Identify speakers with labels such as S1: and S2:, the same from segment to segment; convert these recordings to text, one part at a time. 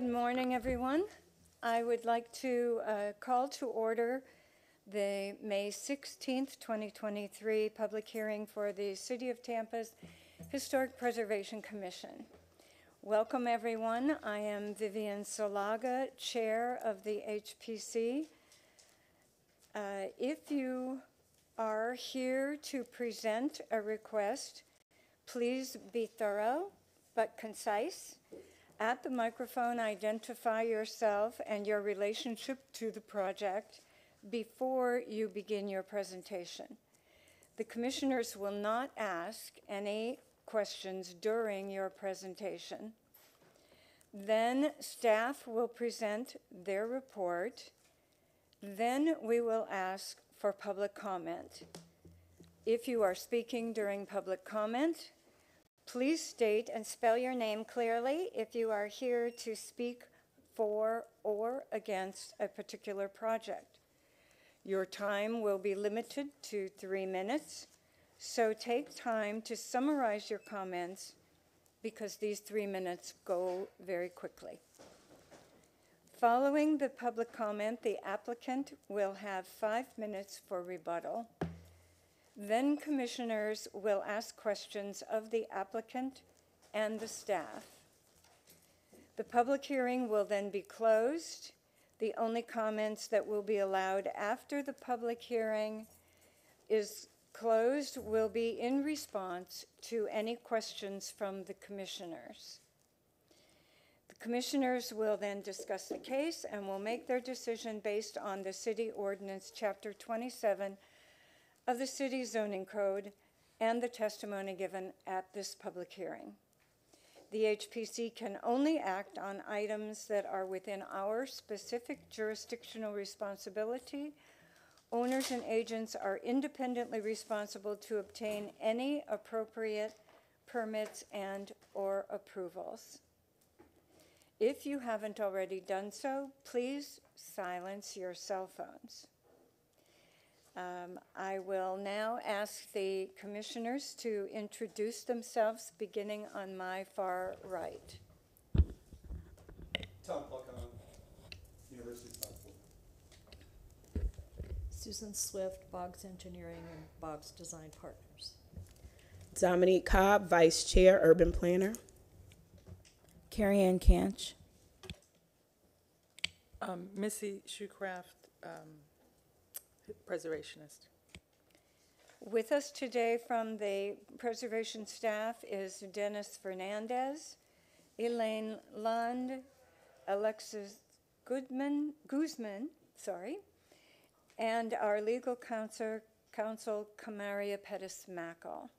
S1: Good morning, everyone. I would like to uh, call to order the May 16th, 2023 public hearing for the City of Tampa's Historic Preservation Commission. Welcome, everyone. I am Vivian Solaga, Chair of the HPC. Uh, If you are here to present a request, please be thorough but concise. At the microphone, identify yourself and your relationship to the project before you begin your presentation. The commissioners will not ask any questions during your presentation. Then staff will present their report. Then we will ask for public comment. If you are speaking during public comment, please state and spell your name clearly if you are here to speak for or against a particular project. Your time will be limited to three minutes, so take time to summarize your comments because these three minutes go very quickly. Following the public comment, the applicant will have five minutes for rebuttal. Then commissioners will ask questions of the applicant and the staff. The public hearing will then be closed. The only comments that will be allowed after the public hearing is closed will be in response to any questions from the commissioners. The commissioners will then discuss the case and will make their decision based on the city ordinance, chapter 27 of the city zoning code and the testimony given at this public hearing. The HPC can only act on items that are within our specific jurisdictional responsibility. Owners and agents are independently responsible to obtain any appropriate permits and/or approvals. If you haven't already done so, please silence your cell phones. Um, I will now ask the commissioners to introduce themselves, beginning on my far right.
S2: Tom Buckon, University of South
S3: Susan Swift, Boggs Engineering and Boggs Design Partners.
S4: Dominique Cobb, Vice Chair, Urban Planner.
S5: Carrie Ann Canch.
S6: Um, Missy Shoecraft, um, preservationist.
S1: With us today from the preservation staff is Dennis Fernandez, Elaine Lund, Alexis Goodman, Guzman, sorry, and our legal counsel, counsel Kamaria Pettis Mackle.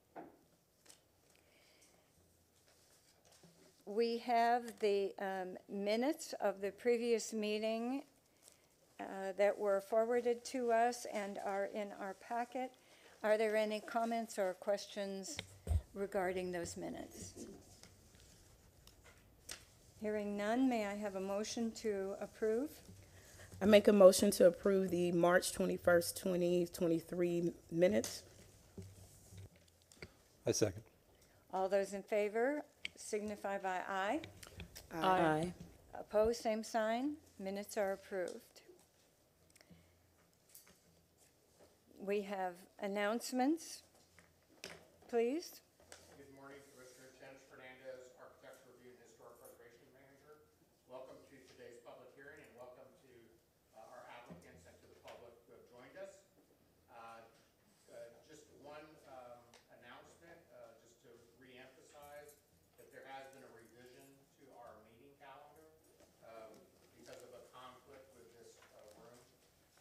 S1: We have the um, minutes of the previous meeting uh, that were forwarded to us and are in our packet. Are there any comments or questions regarding those minutes? Hearing none, may I have a motion to approve?
S4: I make a motion to approve the March twenty-first, twenty twenty-three minutes.
S2: I second.
S1: All those in favor signify by aye.
S5: Aye.
S1: Opposed, same sign. Minutes are approved. We have announcements, please.
S7: Good morning, Commissioner Dennis Fernandez, Architecture Review and Historic Preservation Manager. Welcome to today's public hearing and welcome to uh, our applicants and to the public who have joined us. Uh, uh, Just one um, announcement, uh, just to reemphasize that there has been a revision to our meeting calendar um, because of a conflict with this uh, room.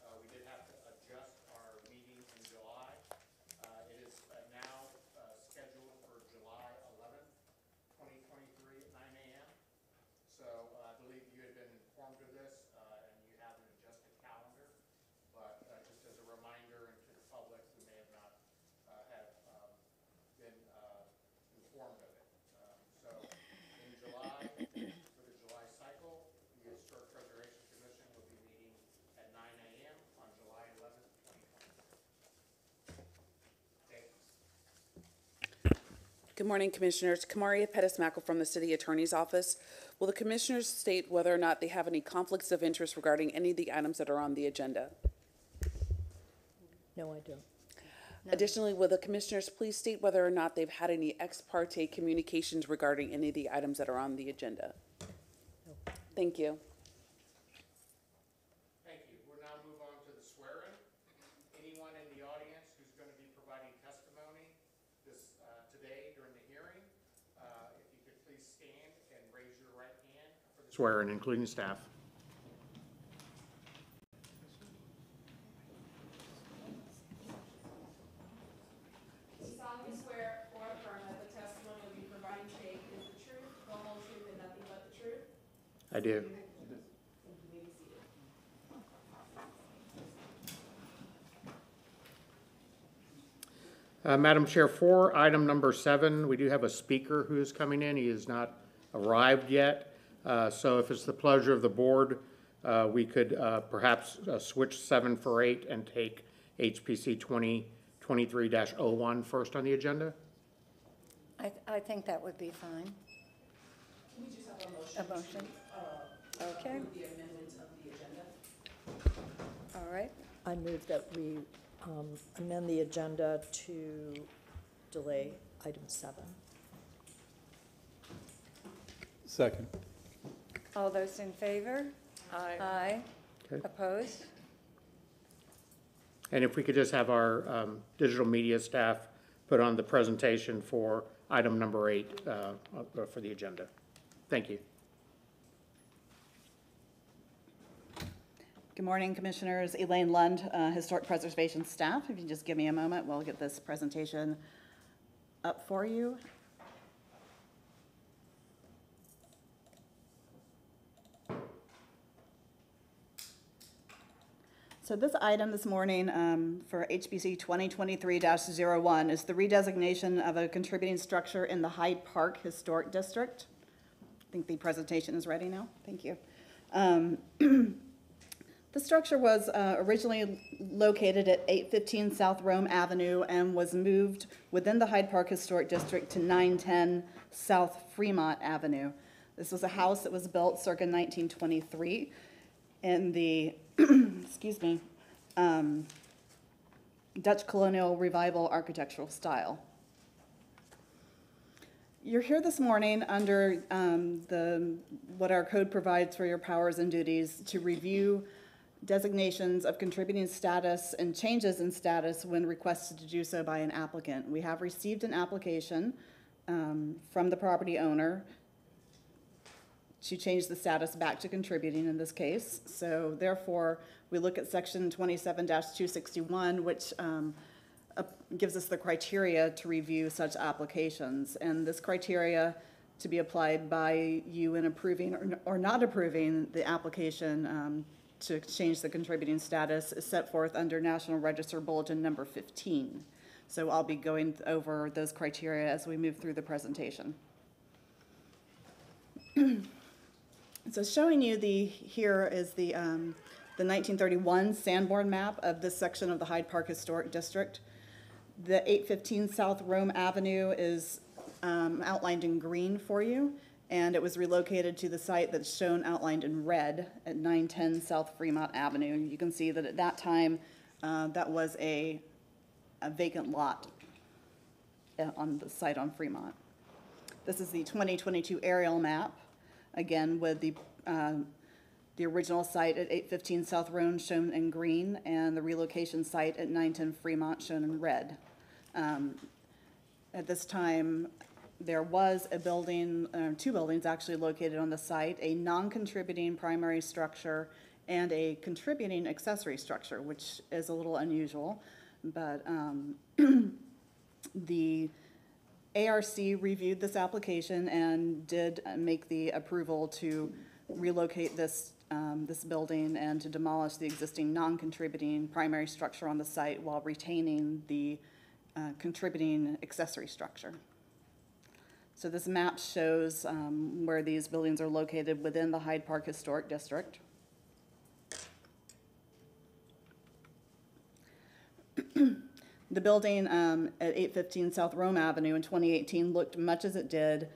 S7: Uh, We did have to adjust our meeting in July. Uh, It is uh, now uh, scheduled
S8: Good morning, Commissioners. Kamaria Pettis-Mackle from the City Attorney's Office. Will the Commissioners state whether or not they have any conflicts of interest regarding any of the items that are on the agenda?
S3: No, I don't.
S8: Additionally, will the Commissioners please state whether or not they've had any ex parte communications regarding any of the items that are on the agenda? No. Thank you.
S9: Thank you. We'll now move on to the swearing. Anyone in the audience who's going to be providing testimony this, uh, today during the hearing, uh, if you could please stand and raise your right hand swearing, including staff.
S10: solemnly swear or affirm that the testimony you'll be providing today is the truth, the whole truth, and nothing but the truth?
S9: I do.
S10: You may be seated.
S9: Uh, Madam Chair, for item number seven, we do have a speaker who is coming in. He has not arrived yet. Uh, So if it's the pleasure of the board, uh, we could uh, perhaps uh, switch seven for eight and take HPC 2023-01 first on the agenda?
S1: I, I think that would be fine. We just have a motion? Okay. The amendments of the agenda. All right,
S3: I move that we um, amend the agenda to delay item seven.
S2: Second.
S1: All those in favor?
S6: Aye.
S1: Aye.
S9: Okay.
S1: Opposed?
S9: And if we could just have our um, digital media staff put on the presentation for item number eight uh, uh, for the agenda. Thank you.
S11: Good morning, Commissioners. Elaine Lund, uh, Historic Preservation Staff. If you just give me a moment, we'll get this presentation up for you. So this item this morning um, for HPC 2023-01 is the redesignation of a contributing structure in the Hyde Park Historic District. I think the presentation is ready now. Thank you. Um, The structure was uh, originally located at 815 South Rome Avenue and was moved within the Hyde Park Historic District to 910 South Fremont Avenue. This was a house that was built circa 1923 in the, excuse me, um, Dutch colonial revival architectural style. You're here this morning under um, the, what our code provides for your powers and duties to review designations of contributing status and changes in status when requested to do so by an applicant. We have received an application um, from the property owner to change the status back to contributing in this case. So therefore, we look at section twenty-seven two sixty-one, which um, uh, gives us the criteria to review such applications. And this criteria to be applied by you in approving or- or not approving the application um, to change the contributing status is set forth under National Register Bulletin Number 15. So I'll be going over those criteria as we move through the presentation. So showing you the, here is the, um, the 1931 Sanborn map of this section of the Hyde Park Historic District. The 815 South Rome Avenue is um, outlined in green for you, and it was relocated to the site that's shown outlined in red at 910 South Fremont Avenue. You can see that at that time, uh, that was a a vacant lot uh, on the site on Fremont. This is the 2022 aerial map, again with the, um, the original site at 815 South Rome shown in green and the relocation site at 910 Fremont shown in red. Um, At this time, there was a building, uh, two buildings actually located on the site, a non-contributing primary structure and a contributing accessory structure, which is a little unusual. But um, the ARC reviewed this application and did uh, make the approval to relocate this, um, this building and to demolish the existing non-contributing primary structure on the site while retaining the uh, contributing accessory structure. So this map shows um, where these buildings are located within the Hyde Park Historic District. The building um, at 815 South Rome Avenue in 2018 looked much as it did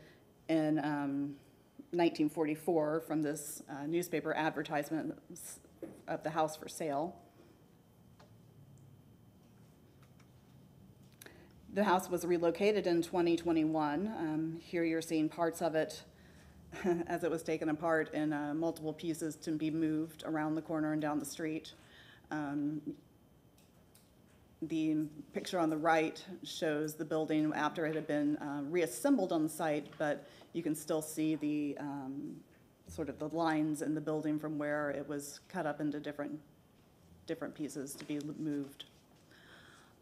S11: in um, 1944 from this uh, newspaper advertisement of the house for sale. The house was relocated in 2021. Um, Here you're seeing parts of it as it was taken apart in uh, multiple pieces to be moved around the corner and down the street. Um, The picture on the right shows the building after it had been uh, reassembled on site, but you can still see the, um, sort of the lines in the building from where it was cut up into different, different pieces to be moved.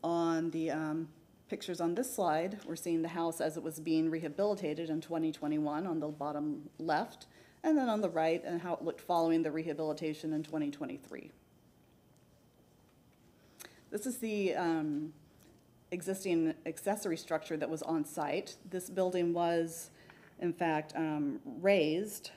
S11: On the um, pictures on this slide, we're seeing the house as it was being rehabilitated in 2021 on the bottom left, and then on the right, and how it looked following the rehabilitation in 2023. This is the um, existing accessory structure that was on site. This building was, in fact, um, raised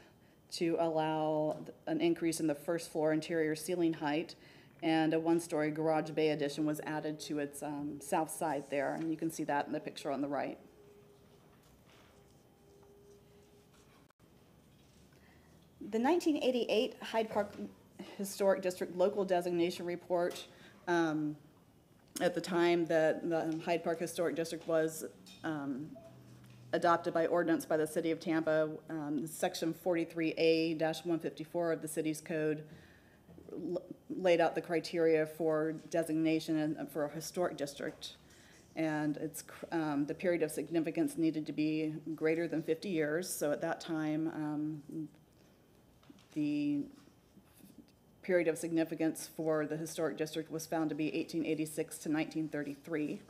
S11: to allow an increase in the first floor interior ceiling height, and a one-story garage bay addition was added to its um, south side there, and you can see that in the picture on the right. The 1988 Hyde Park Historic District Local Designation Report, um, at the time that the Hyde Park Historic District was um, adopted by ordinance by the city of Tampa, um, section 43A-154 of the city's code laid out the criteria for designation for a historic district. And it's, um, the period of significance needed to be greater than 50 years. So at that time, um, the period of significance for the historic district was found to be 1886 to 1933.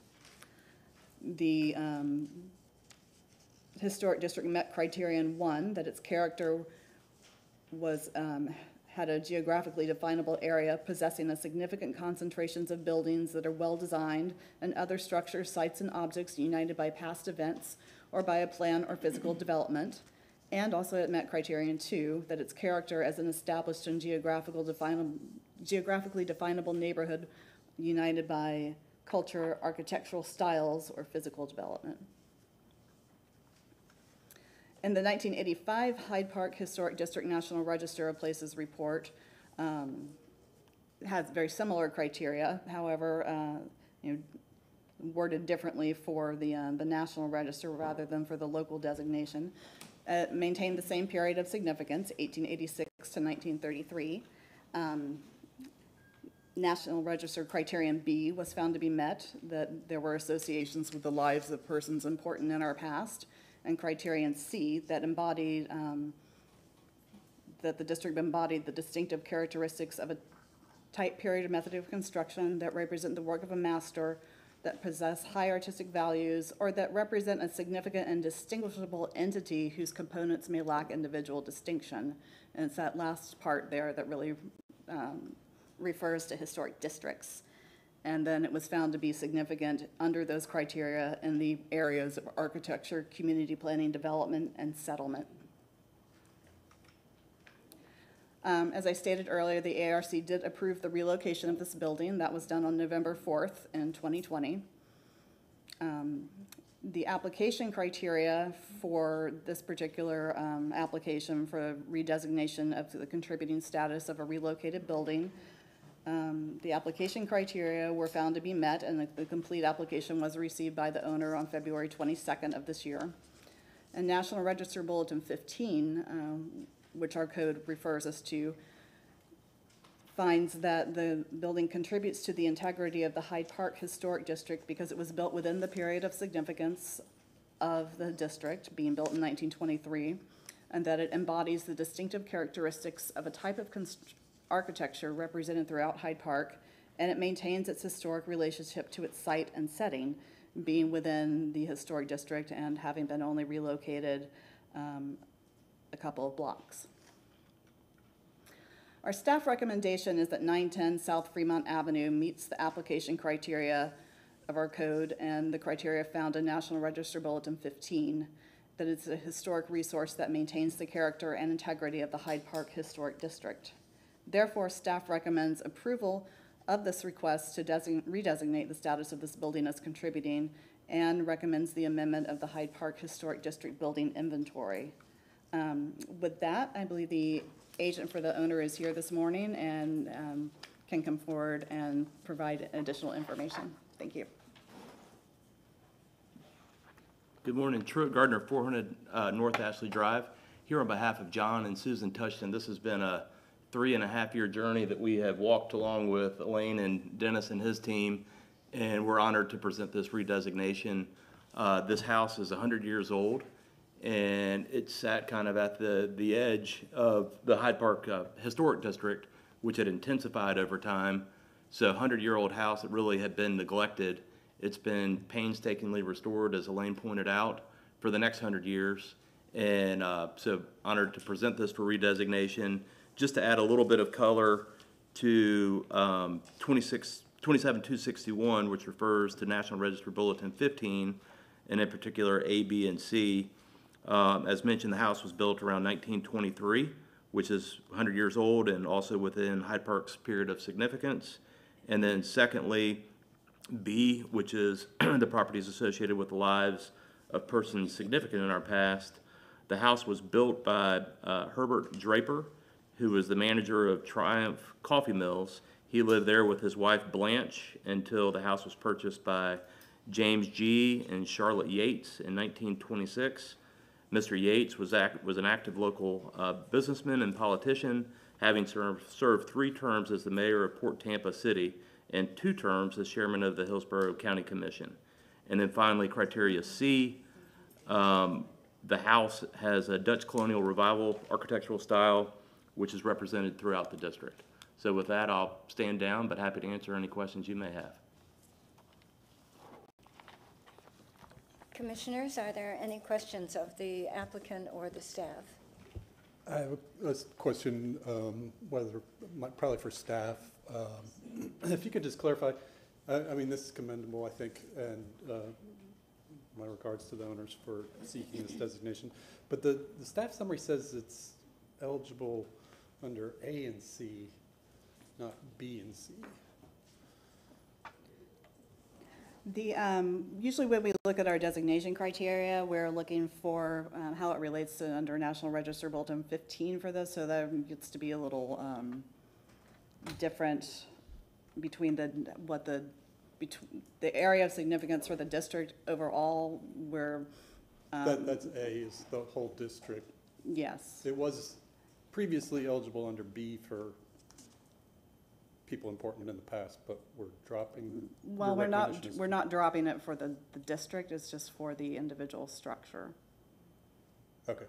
S11: The um, historic district met criterion one, that its character was, um, had a geographically definable area possessing a significant concentrations of buildings that are well-designed and other structures, sites, and objects united by past events or by a plan or physical development. And also it met criterion two, that its character as an established and geographical definable, geographically definable neighborhood united by culture, architectural styles, or physical development. In the 1985 Hyde Park Historic District National Register of Places report, um, has very similar criteria, however, uh, you know, worded differently for the, uh, the National Register rather than for the local designation. Uh, Maintained the same period of significance, 1886 to 1933. Um, National Register Criterion B was found to be met, that there were associations with the lives of persons important in our past. And Criterion C, that embodied, um, that the district embodied the distinctive characteristics of a type period of method of construction that represent the work of a master, that possess high artistic values, or that represent a significant and distinguishable entity whose components may lack individual distinction. And it's that last part there that really um, refers to historic districts. And then it was found to be significant under those criteria in the areas of architecture, community planning, development, and settlement. Um, As I stated earlier, the ARC did approve the relocation of this building. That was done on November 4th in 2020. Um, The application criteria for this particular um, application for redesignation of the contributing status of a relocated building, um, the application criteria were found to be met, and the- the complete application was received by the owner on February 22nd of this year. And National Register Bulletin 15, um, which our code refers us to, finds that the building contributes to the integrity of the Hyde Park Historic District because it was built within the period of significance of the district, being built in 1923, and that it embodies the distinctive characteristics of a type of architecture represented throughout Hyde Park, and it maintains its historic relationship to its site and setting, being within the historic district and having been only relocated um, a couple of blocks. Our staff recommendation is that 910 South Fremont Avenue meets the application criteria of our code and the criteria found in National Register Bulletin 15, that it's a historic resource that maintains the character and integrity of the Hyde Park Historic District. Therefore, staff recommends approval of this request to design, redesignate the status of this building as contributing and recommends the amendment of the Hyde Park Historic District Building Inventory. Um, With that, I believe the agent for the owner is here this morning and um, can come forward and provide additional information. Thank you.
S12: Good morning, Truett Gardner, 400 uh, North Ashley Drive. Here on behalf of John and Susan Touchton, this has been a three and a half year journey that we have walked along with Elaine and Dennis and his team, and we're honored to present this redesignation. Uh, This house is 100 years old, and it sat kind of at the, the edge of the Hyde Park uh, Historic District, which had intensified over time. So a 100-year-old house that really had been neglected. It's been painstakingly restored, as Elaine pointed out, for the next 100 years. And uh, so honored to present this for redesignation. Just to add a little bit of color to um, 26 27261, which refers to National Register Bulletin 15, and in particular A, B, and C. Um, As mentioned, the house was built around 1923, which is 100 years old and also within Hyde Park's period of significance. And then secondly, B, which is the properties associated with the lives of persons significant in our past. The house was built by uh, Herbert Draper, who was the manager of Triumph Coffee Mills. He lived there with his wife Blanche until the house was purchased by James G. and Charlotte Yates in 1926. Mr. Yates was act, was an active local uh, businessman and politician, having served, served three terms as the mayor of Port Tampa City and two terms as chairman of the Hillsborough County Commission. And then finally, criteria C, um, the house has a Dutch colonial revival architectural style, which is represented throughout the district. So with that, I'll stand down, but happy to answer any questions you may have.
S1: Commissioners, are there any questions of the applicant or the staff?
S2: I have a question, um, whether, probably for staff. Um, If you could just clarify, I, I mean, this is commendable, I think, and uh, my regards to the owners for seeking this designation. But the, the staff summary says it's eligible under A and C, not B and C.
S11: The, um, usually when we look at our designation criteria, we're looking for, um, how it relates to under National Register Bulletin fifteen for this, so that gets to be a little, um, different between the, what the, between, the area of significance for the district overall, where,
S2: That,
S11: um,
S2: that's A is the whole district.
S11: yes.
S2: It was previously eligible under B for people important in the past, but we're dropping.
S11: Well,
S2: your
S11: we're not,
S2: recognition
S11: we're not dropping it for the, the district, it's just for the individual structure.
S2: Okay.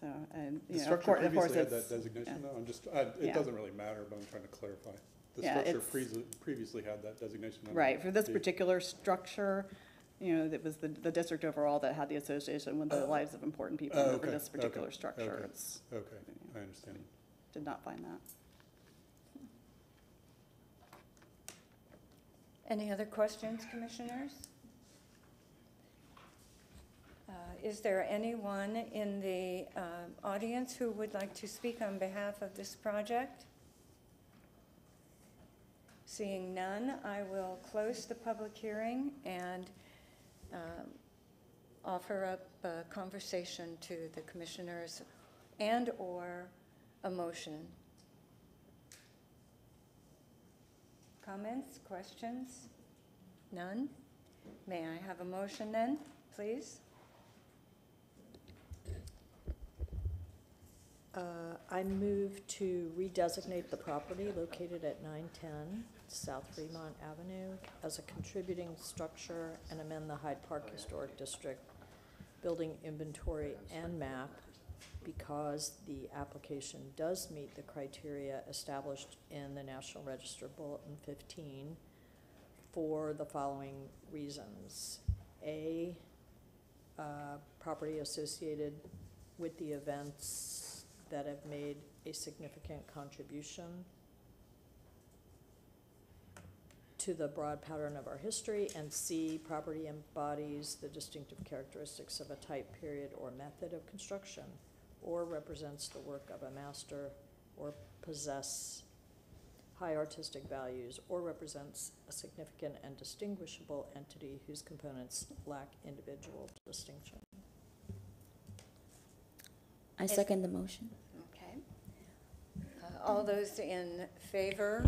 S11: So, and,
S2: The
S11: you know, of
S2: structure
S11: course, of course,
S2: previously had that
S11: it's,
S2: designation
S11: yeah.
S2: though, I'm just, I, it
S11: Yeah.
S2: doesn't really matter, but I'm trying to clarify. The
S11: Yeah,
S2: structure
S11: it's-
S2: previously, previously had that designation.
S11: right, for this particular structure, you know, it was the, the district overall that had the association with the lives of important people.
S2: Oh,
S11: and For
S2: okay,
S11: this particular
S2: okay,
S11: structure,
S2: okay.
S11: it's,
S2: Okay, I understand.
S11: did not find that.
S1: Any other questions, commissioners? Uh, Is there anyone in the uh, audience who would like to speak on behalf of this project? Seeing none, I will close the public hearing and um, offer up a conversation to the commissioners and/or a motion. Comments, questions? None? May I have a motion then, please?
S3: Uh, I move to redesignate the property located at 910 South Fremont Avenue as a contributing structure and amend the Hyde Park Historic District building inventory and map because the application does meet the criteria established in the National Register Bulletin 15 for the following reasons. A, uh, property associated with the events that have made a significant contribution to the broad pattern of our history, and C, property embodies the distinctive characteristics of a type, period, or method of construction, or represents the work of a master or possess high artistic values or represents a significant and distinguishable entity whose components lack individual distinction.
S5: I second the motion.
S1: Okay. Uh, All those in favor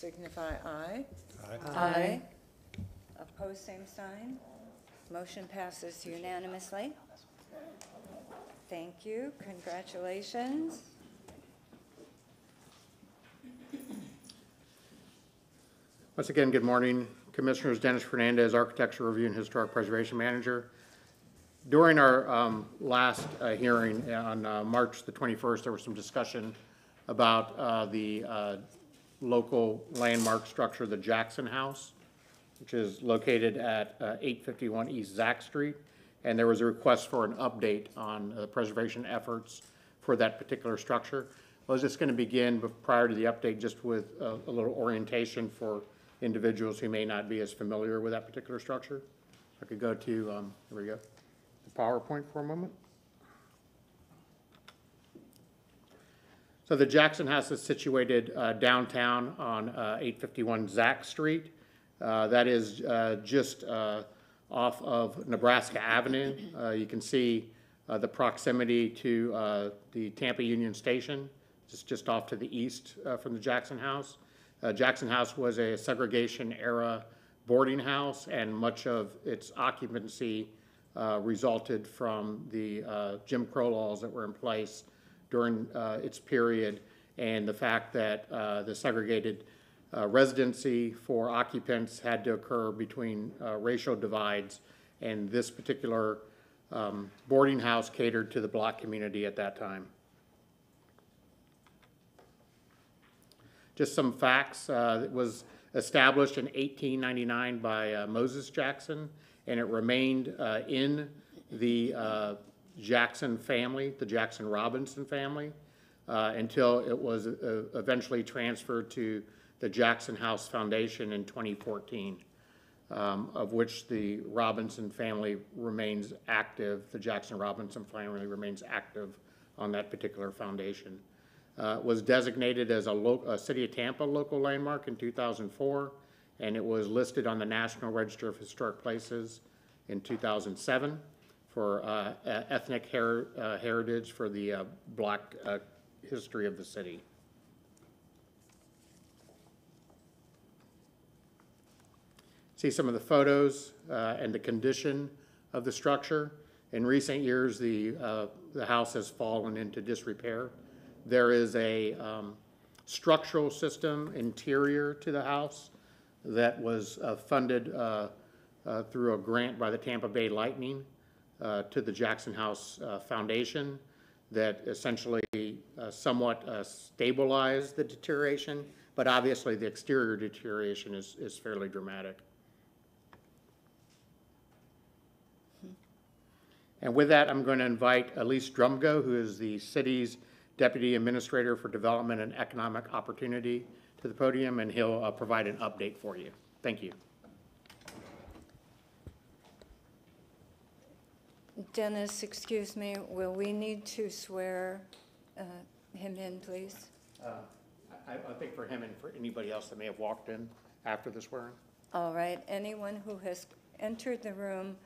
S1: signify aye. Aye. Opposed, same sign. Motion passes unanimously. Thank you, congratulations.
S9: Once again, good morning. Commissioners Dennis Fernandez, Architecture Review and Historic Preservation Manager. During our um, last uh, hearing on uh, March the 21st, there was some discussion about uh, the uh, local landmark structure, the Jackson House, which is located at uh, 851 East Zack Street. And there was a request for an update on uh, preservation efforts for that particular structure. I was just going to begin, prior to the update, just with a a little orientation for individuals who may not be as familiar with that particular structure. I could go to, um, here we go, the PowerPoint for a moment. So the Jackson House is situated uh, downtown on uh, 851 Zack Street. Uh, That is uh, just uh, off of Nebraska Avenue. Uh, You can see the proximity to the Tampa Union Station. It's just off to the east from the Jackson House. Jackson House was a segregation-era boarding house, and much of its occupancy resulted from the Jim Crow laws that were in place during uh, its period, and the fact that uh, the segregated uh, residency for occupants had to occur between racial divides, and this particular um, boarding house catered to the black community at that time. Just some facts, it was established in 1899 by uh, Moses Jackson, and it remained uh, in the uh, Jackson family, the Jackson Robinson family, uh, until it was uh, eventually transferred to the Jackson House Foundation in 2014, um, of which the Robinson family remains active, the Jackson Robinson family remains active on that particular foundation. Uh, was designated as a a City of Tampa local landmark in 2004, and it was listed on the National Register of Historic Places in 2007 for uh, ethnic her- uh, heritage for the uh, black uh, history of the city. See some of the photos uh, and the condition of the structure. In recent years, the, uh, the house has fallen into disrepair. There is a um, structural system interior to the house that was funded through a grant by the Tampa Bay Lightning uh, to the Jackson House uh, Foundation that essentially uh, somewhat uh, stabilized the deterioration, but obviously the exterior deterioration is, is fairly dramatic. And with that, I'm going to invite Alis Drumgo, who is the city's Deputy Administrator for Development and Economic Opportunity, to the podium, and he'll uh, provide an update for you. Thank you.
S1: Dennis, excuse me, will we need to swear uh, him in, please?
S9: Uh, I, I think for him and for anybody else that may have walked in after the swearing.
S1: All right, anyone who has entered the room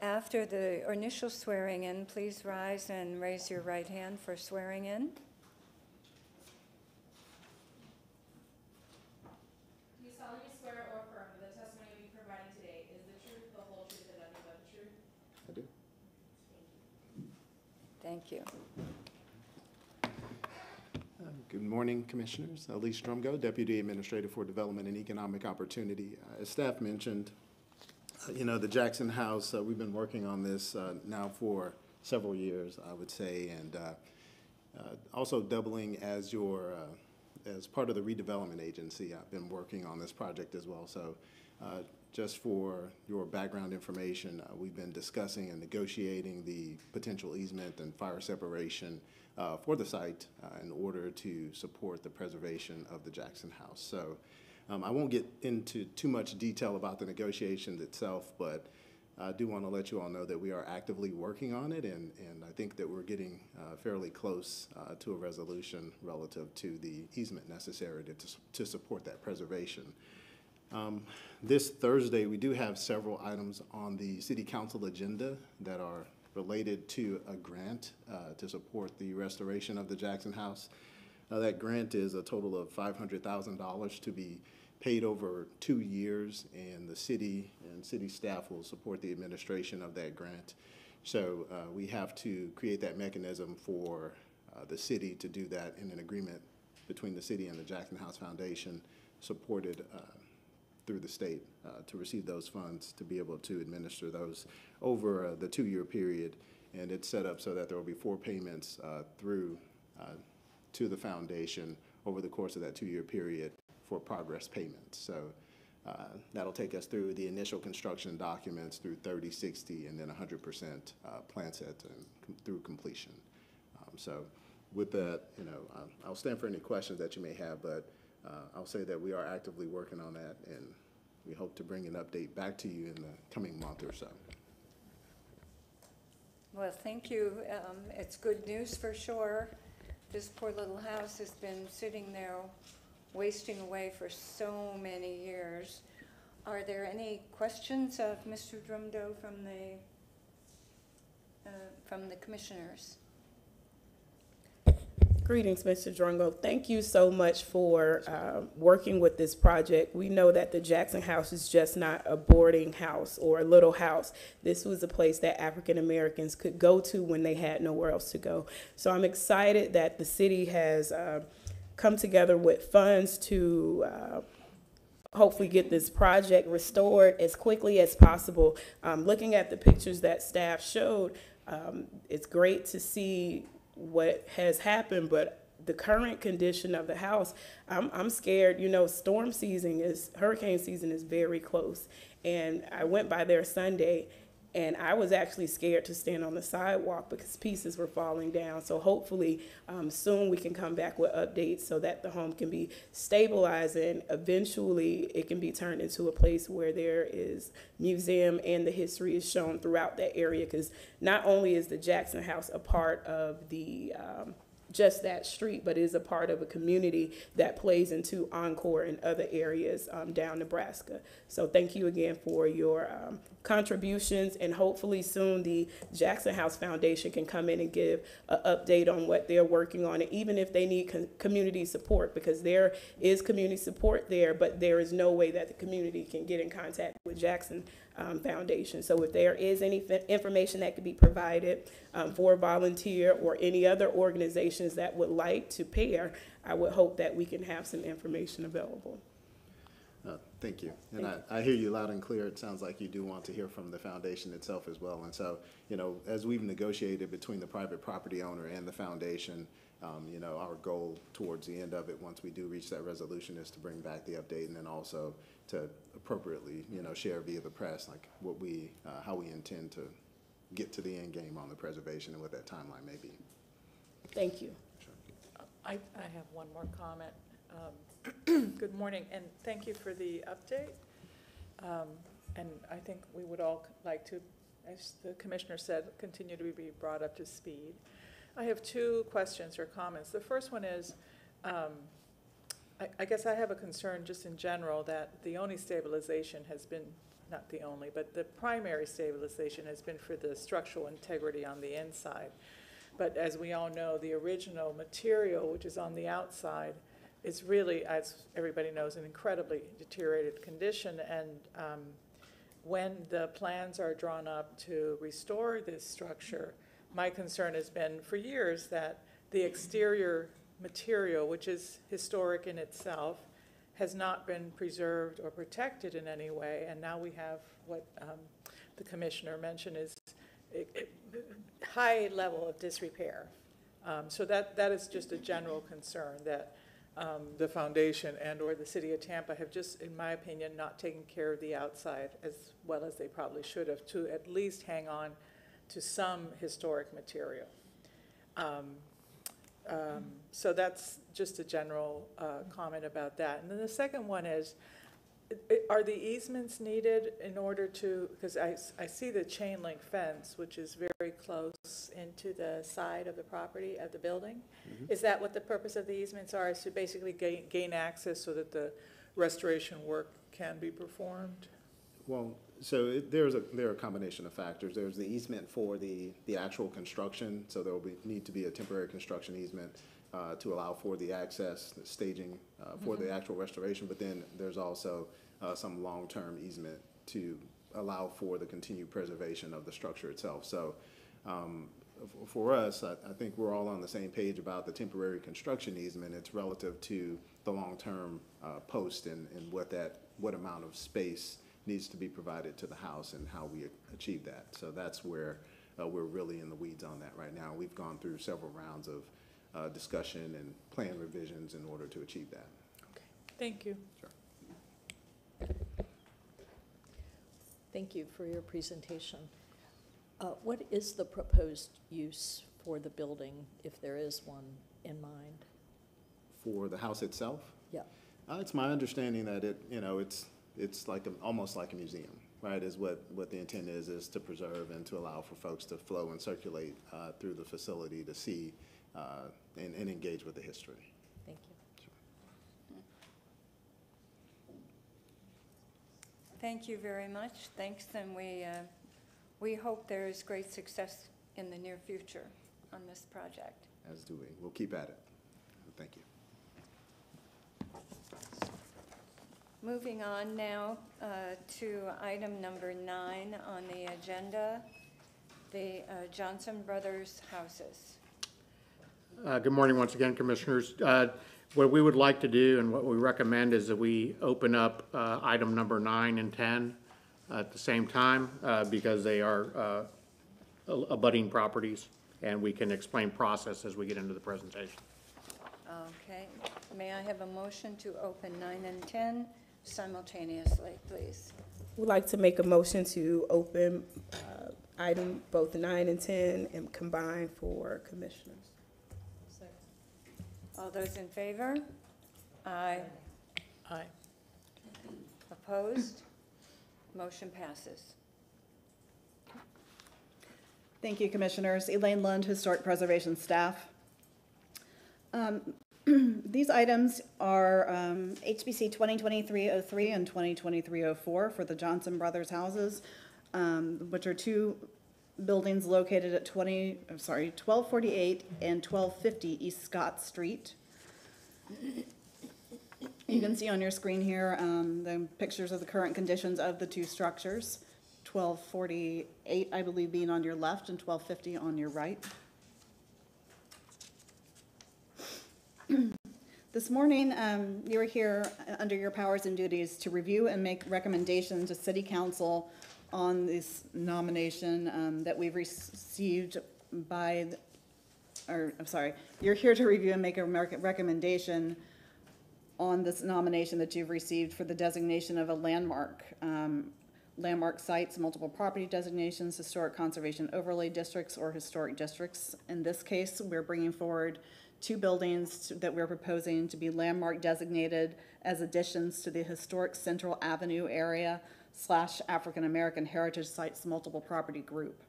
S1: after the initial swearing in, please rise and raise your right hand for swearing in.
S13: Do you solemnly swear or affirm that the testimony you'll be providing today is the truth, the whole truth, and nothing but the truth?
S9: I do.
S1: Thank you.
S14: Uh, Good morning, Commissioners. Alis Drumgo, Deputy Administrator for Development and Economic Opportunity. Uh, As staff mentioned, uh, you know, the Jackson House, uh, we've been working on this uh, now for several years, I would say, and uh, uh, also doubling as your, uh, as part of the redevelopment agency. I've been working on this project as well. So uh, just for your background information, uh, we've been discussing and negotiating the potential easement and fire separation uh, for the site uh, in order to support the preservation of the Jackson House. So um, I won't get into too much detail about the negotiations itself, but I do want to let you all know that we are actively working on it, and, and I think that we're getting uh, fairly close uh, to a resolution relative to the easement necessary to, to support that preservation. Um, This Thursday, we do have several items on the city council agenda that are related to a grant uh, to support the restoration of the Jackson House. Uh, That grant is a total of five hundred thousand dollars to be paid over two years, and the city and city staff will support the administration of that grant. So uh, we have to create that mechanism for uh, the city to do that in an agreement between the city and the Jackson House Foundation, supported uh, through the state uh, to receive those funds, to be able to administer those over uh, the two-year period. And it's set up so that there will be four payments uh, through uh, to the foundation over the course of that two-year period for progress payments. So uh, that'll take us through the initial construction documents through 30, 60, and then 100% uh, plan set and com- through completion. Um, So with that, you know, um, I'll stand for any questions that you may have, but uh, I'll say that we are actively working on that, and we hope to bring an update back to you in the coming month or so.
S1: Well, thank you. Um, It's good news for sure. This poor little house has been sitting there wasting away for so many years. Are there any questions of Mr. Drumgo from the, uh, from the commissioners?
S4: Greetings, Mr. Drongo. Thank you so much for uh, working with this project. We know that the Jackson House is just not a boarding house or a little house. This was a place that African Americans could go to when they had nowhere else to go. So I'm excited that the city has uh, come together with funds to uh, hopefully get this project restored as quickly as possible. Um, looking at the pictures that staff showed, um, it's great to see what has happened, but the current condition of the house, I'm, I'm scared. You know, storm season is, hurricane season is very close. And I went by there Sunday and I was actually scared to stand on the sidewalk because pieces were falling down. So hopefully, um, soon we can come back with updates so that the home can be stabilized and eventually it can be turned into a place where there is museum and the history is shown throughout that area. Because not only is the Jackson House a part of the um, just that street, but is a part of a community that plays into Encore and other areas um, down Nebraska. So thank you again for your um, contributions, and hopefully soon the Jackson House Foundation can come in and give an update on what they're working on, and even if they need co- community support, because there is community support there, but there is no way that the community can get in contact with Jackson um, Foundation. So if there is any information that could be provided um, for a volunteer or any other organizations that would like to pair, I would hope that we can have some information available.
S14: Uh, Thank you. And I, I hear you loud and clear. It sounds like you do want to hear from the foundation itself as well. And so, you know, as we've negotiated between the private property owner and the foundation, um, you know, our goal towards the end of it, once we do reach that resolution, is to bring back the update and then also to appropriately, you know, share via the press, like what we, uh, how we intend to get to the end game on the preservation and what that timeline may be.
S4: Thank you.
S6: I, I have one more comment. Um, Good morning, and thank you for the update. Um, And I think we would all like to, as the commissioner said, continue to be brought up to speed. I have two questions or comments. The first one is, um, I, I guess I have a concern just in general that the only stabilization has been, not the only, but the primary stabilization has been for the structural integrity on the inside. But as we all know, the original material, which is on the outside, is really, as everybody knows, an incredibly deteriorated condition. And um, when the plans are drawn up to restore this structure, my concern has been for years that the exterior material, which is historic in itself, has not been preserved or protected in any way. And now we have what um, the commissioner mentioned is it- it- high level of disrepair. Um, So that, that is just a general concern, that um, the foundation and/or the city of Tampa have just, in my opinion, not taken care of the outside as well as they probably should have, to at least hang on to some historic material. Um, um, So that's just a general uh, comment about that. And then the second one is, Are the easements needed in order to, because I, s- I see the chain link fence, which is very close into the side of the property of the building? Is that what the purpose of the easements are, is to basically gain, gain access so that the restoration work can be performed?
S14: Well, so it- there's a, there are a combination of factors. There's the easement for the, the actual construction, so there will be, need to be a temporary construction easement uh, to allow for the access, the staging uh, for the actual restoration, but then there's also uh, some long-term easement to allow for the continued preservation of the structure itself. So um, f- for us, I, I think we're all on the same page about the temporary construction easement. It's relative to the long-term uh, post and, and what that, what amount of space needs to be provided to the house and how we achieve that. So that's where uh, we're really in the weeds on that right now. We've gone through several rounds of uh, discussion and plan revisions in order to achieve that.
S6: Okay, thank you. Sure.
S3: Thank you for your presentation. Uh, What is the proposed use for the building, if there is one in mind?
S14: For the house itself,
S3: Yeah,
S14: Uh, it's my understanding that it, you know, it's, it's like, a- almost like a museum, right, is what, what the intent is, is to preserve and to allow for folks to flow and circulate, uh, through the facility to see, uh, and, and engage with the history.
S3: thank you.
S1: Thank you very much. Thanks, and we, uh, we hope there is great success in the near future on this project.
S14: As do we. We'll keep at it. Thank you.
S1: Moving on now uh, to item number nine on the agenda, the uh, Johnson Brothers houses.
S7: Uh, Good morning once again, Commissioners. Uh, What we would like to do and what we recommend is that we open up uh, item number nine and 10 at the same time uh, because they are uh, abutting properties, and we can explain process as we get into the presentation.
S1: Okay, may I have a motion to open nine and 10 simultaneously, please?
S4: We'd like to make a motion to open uh, item both nine and 10 and combine for commissioners.
S1: All those in favor? Aye.
S6: Aye.
S1: Opposed? Motion passes.
S11: Thank you, Commissioners. Elaine Lund, Historic Preservation Staff. Um, These items are um, HPC 2023-03 and 2023-04 for the Johnson Brothers houses, um, which are two buildings located at 20, I'm sorry, 1248 and 1250 East Scott Street. You can see on your screen here um, the pictures of the current conditions of the two structures. 1248, I believe, being on your left and 1250 on your right. This morning, um, you were here uh, under your powers and duties to review and make recommendations to City Council on this nomination um, that we've received by, the- or, I'm sorry, you're here to review and make a rec- recommendation on this nomination that you've received for the designation of a landmark. um, Landmark sites, multiple property designations, historic conservation overlay districts, or historic districts. In this case, we're bringing forward two buildings that we're proposing to be landmark designated as additions to the historic Central Avenue area slash African-American Heritage Sites Multiple Property Group.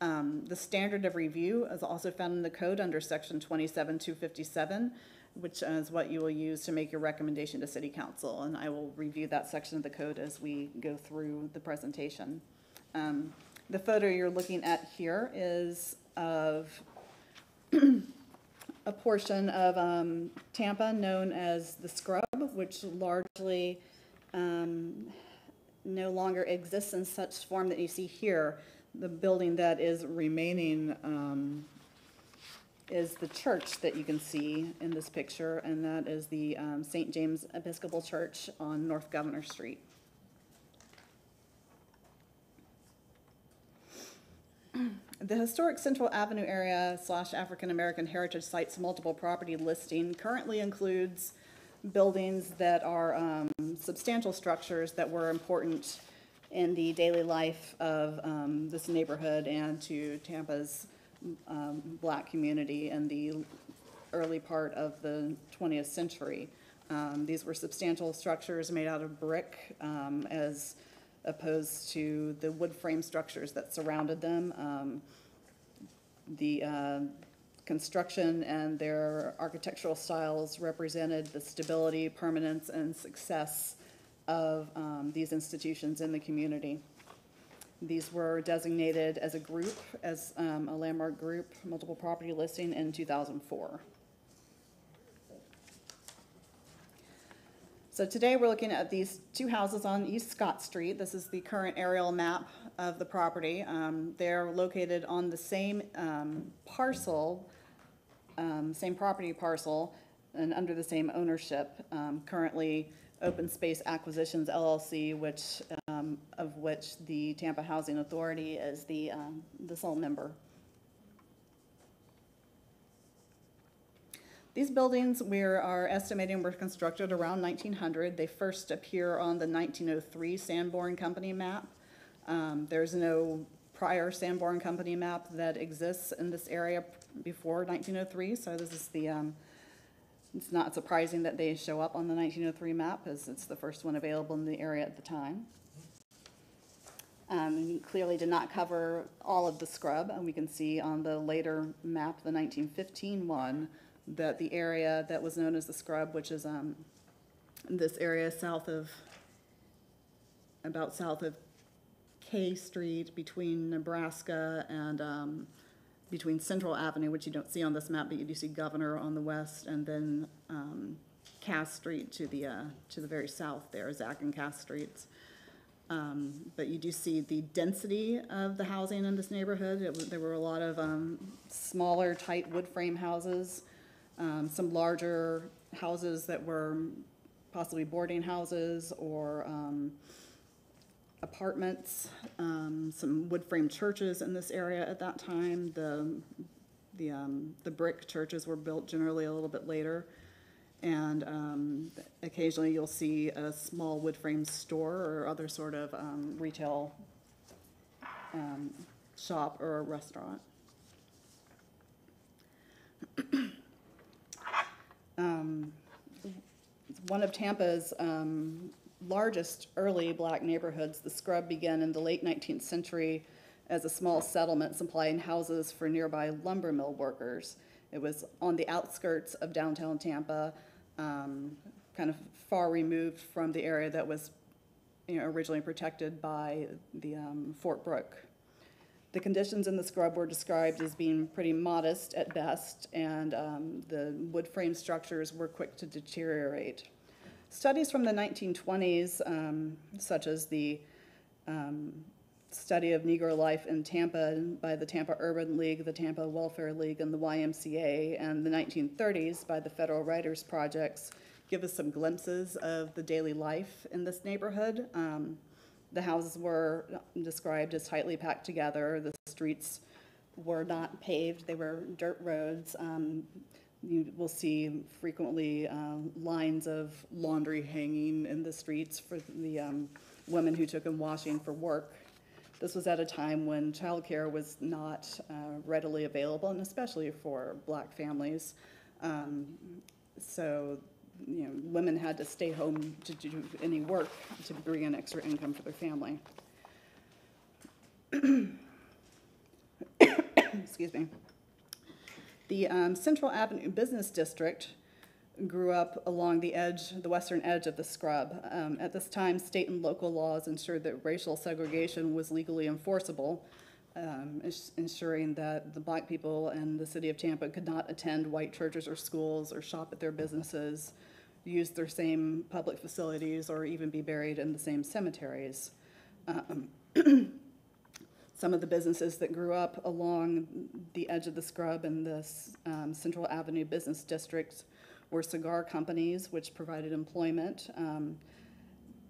S11: Um, The standard of review is also found in the code under section twenty-seven two fifty-seven, which is what you will use to make your recommendation to city council, and I will review that section of the code as we go through the presentation. Um, The photo you're looking at here is of a portion of um, Tampa known as the Scrub, which largely um, no longer exists in such form that you see here. The building that is remaining um, is the church that you can see in this picture, and that is the um, St. James Episcopal Church on North Governor Street. The historic Central Avenue area slash African-American Heritage Sites multiple property listing currently includes buildings that are um, substantial structures that were important in the daily life of um, this neighborhood and to Tampa's um, black community in the early part of the 20th century. Um, These were substantial structures made out of brick um, as opposed to the wood frame structures that surrounded them. Um, The uh, construction and their architectural styles represented the stability, permanence, and success of um, these institutions in the community. These were designated as a group, as um, a landmark group, multiple property listing in 2004. So today, we're looking at these two houses on East Scott Street. This is the current aerial map of the property. Um, They're located on the same um, parcel, um, same property parcel, and under the same ownership. Um, Currently, Open Space Acquisitions LLC, which, um, of which the Tampa Housing Authority is the, um, the sole member. These buildings, we are estimating were constructed around 1900. They first appear on the 1903 Sanborn Company map. Um, There's no prior Sanborn Company map that exists in this area before 1903, so this is the, um, it's not surprising that they show up on the 1903 map, as it's the first one available in the area at the time. Um, Clearly did not cover all of the scrub, and we can see on the later map, the 1915 one, that the area that was known as the scrub, which is um, this area south of, about south of K Street between Nebraska and um, between Central Avenue, which you don't see on this map, but you do see Governor on the west, and then um, Cass Street to the, uh, to the very south there, Zack and Cass Streets. Um, But you do see the density of the housing in this neighborhood. It There were a lot of um, smaller, tight wood frame houses, um, some larger houses that were possibly boarding houses or um, apartments, um, some wood frame churches in this area at that time. The, the, um, the brick churches were built generally a little bit later. And um, occasionally you'll see a small wood frame store or other sort of um, retail um, shop or a restaurant. Um, One of Tampa's um, largest early black neighborhoods, the Scrub, began in the late 19th century as a small settlement supplying houses for nearby lumber mill workers. It was on the outskirts of downtown Tampa, um, kind of far removed from the area that was you know, originally protected by the um, Fort Brooke. The conditions in the scrub were described as being pretty modest at best, and um, the wood frame structures were quick to deteriorate. Studies from the 1920s, um, such as the um, study of Negro life in Tampa by the Tampa Urban League, the Tampa Welfare League, and the YMCA, and the 1930s by the Federal Writers Projects, give us some glimpses of the daily life in this neighborhood. Um, the houses were described as tightly packed together. The streets were not paved, they were dirt roads. Um, you will see frequently uh, lines of laundry hanging in the streets for the um, women who took in washing for work. This was at a time when childcare was not uh, readily available, and especially for black families. Um, so, you know, women had to stay home to do any work to bring in extra income for their family. Excuse me. The um, Central Avenue Business District grew up along the edge, the western edge of the scrub. Um, at this time, state and local laws ensured that racial segregation was legally enforceable, um, ensuring that the black people in the city of Tampa could not attend white churches or schools or shop at their businesses, use their same public facilities, or even be buried in the same cemeteries. Um, some of the businesses that grew up along the edge of the scrub in this um, Central Avenue Business District were cigar companies, which provided employment. Um,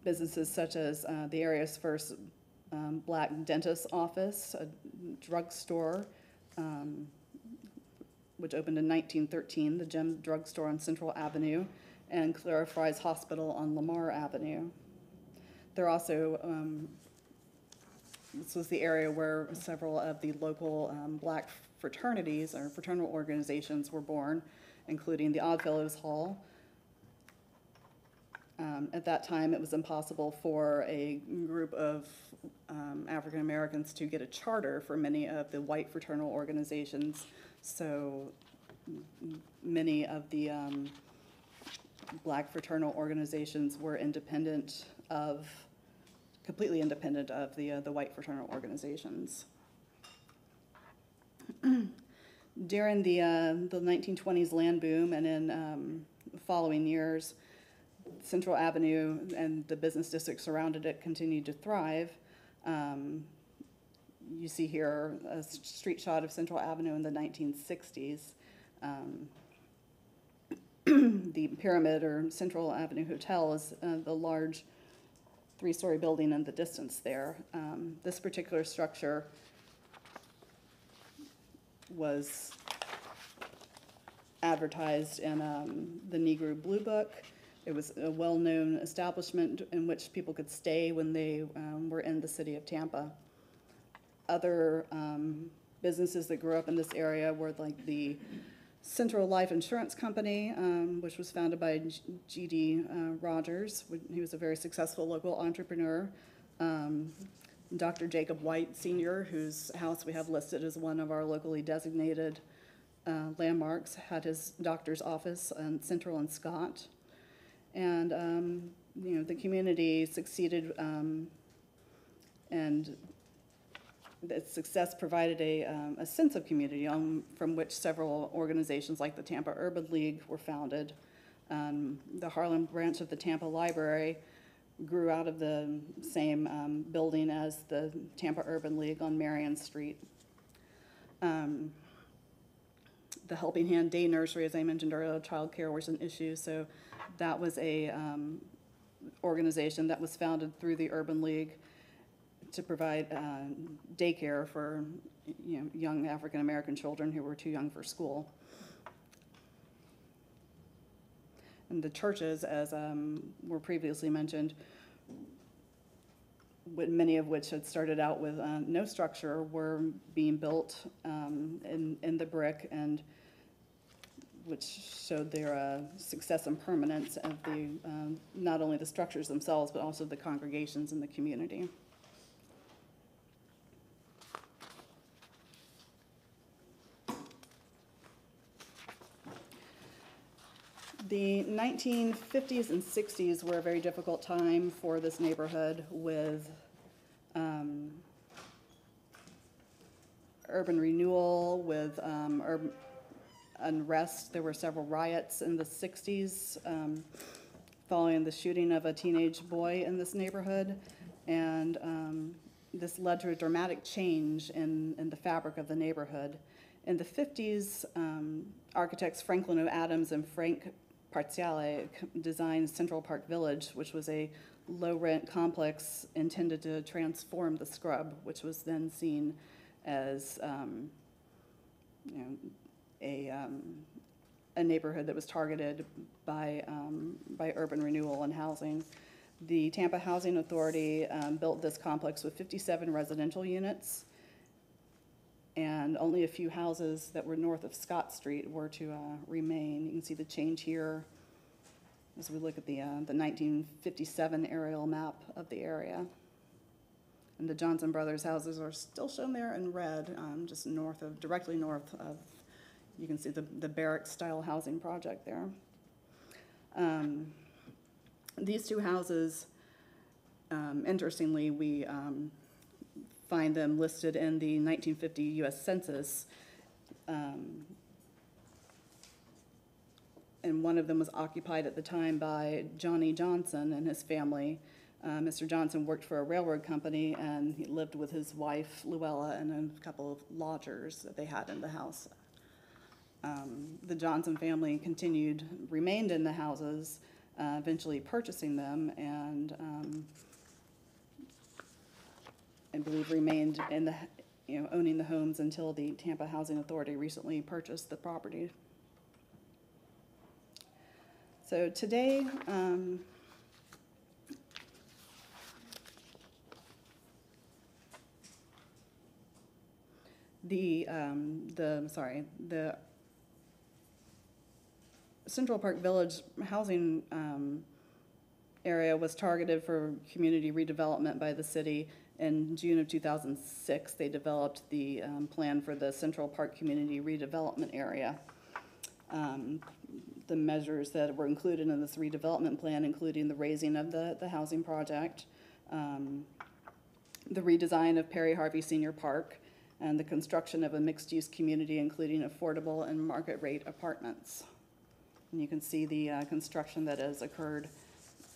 S11: businesses such as uh, the area's first um, black dentist office, a drugstore, um, which opened in 1913, the Gem Drugstore on Central Avenue, and Clara Frye's Hospital on Lamar Avenue. There also um, this was the area where several of the local um, black fraternities or fraternal organizations were born, including the Oddfellows Hall, Um, At that time, it was impossible for a group of um, African Americans to get a charter for many of the white fraternal organizations. So many of the um, black fraternal organizations were independent of, completely independent of the, uh, the white fraternal organizations. During the, uh, the 1920s land boom and in um, following years, Central Avenue and the business district surrounded it continued to thrive. Um, you see here a street shot of Central Avenue in the 1960s. Um, the Pyramid or Central Avenue Hotel is uh, the large three-story building in the distance there. Um, this particular structure was advertised in um, the Negro Blue Book. It was a well-known establishment in which people could stay when they um, were in the city of Tampa. Other um, businesses that grew up in this area were like the Central Life Insurance Company, um, which was founded by G.D. uh, Rogers. He was a very successful local entrepreneur. Um, Dr. Jacob White Sr., whose house we have listed as one of our locally designated uh, landmarks, had his doctor's office on Central and Scott. And, um, you know, the community succeeded, um, and its success provided a, um, a sense of community on, from which several organizations like the Tampa Urban League were founded. Um, the Harlem branch of the Tampa Library grew out of the same um, building as the Tampa Urban League on Marion Street. Um, the Helping Hand Day Nursery, as I mentioned earlier, childcare was an issue, so that was a um, organization that was founded through the Urban League to provide uh, daycare for you know young African American children who were too young for school. And the churches, as um, were previously mentioned, many of which had started out with uh, no structure, were being built um, in, in the brick and which showed their uh, success and permanence of the, um, not only the structures themselves, but also the congregations in the community. The 1950s and 60s were a very difficult time for this neighborhood with um, urban renewal, with um, urb- unrest. There were several riots in the 60s um, following the shooting of a teenage boy in this neighborhood. And um, this led to a dramatic change in, in the fabric of the neighborhood. In the 50s, um, architects Franklin O. Adams and Frank Parziale designed Central Park Village, which was a low-rent complex intended to transform the scrub, which was then seen as, um, you know, a, um, a neighborhood that was targeted by, um, by urban renewal and housing. The Tampa Housing Authority um, built this complex with 57 residential units, and only a few houses that were north of Scott Street were to uh, remain. You can see the change here as we look at the, uh, the 1957 aerial map of the area. And the Johnson Brothers houses are still shown there in red, um, just north of, directly north of, you can see the, the barrack-style housing project there. Um, These two houses, um, interestingly, we um, find them listed in the 1950 US Census. Um, And one of them was occupied at the time by Johnny Johnson and his family. Uh, Mr. Johnson worked for a railroad company, and he lived with his wife, Luella, and a couple of lodgers that they had in the house. Um, The Johnson family continued, remained in the houses, uh, eventually purchasing them, and um, I believe remained in the, you know, owning the homes until the Tampa Housing Authority recently purchased the property. So today, um, the, um, the, sorry, the Central Park Village Housing, um, area was targeted for community redevelopment by the city. In June of 2006, they developed the um, plan for the Central Park Community Redevelopment Area. Um, The measures that were included in this redevelopment plan, including the razing of the, the housing project, um, the redesign of Perry Harvey Senior Park, and the construction of a mixed-use community, including affordable and market-rate apartments. And you can see the uh, construction that has occurred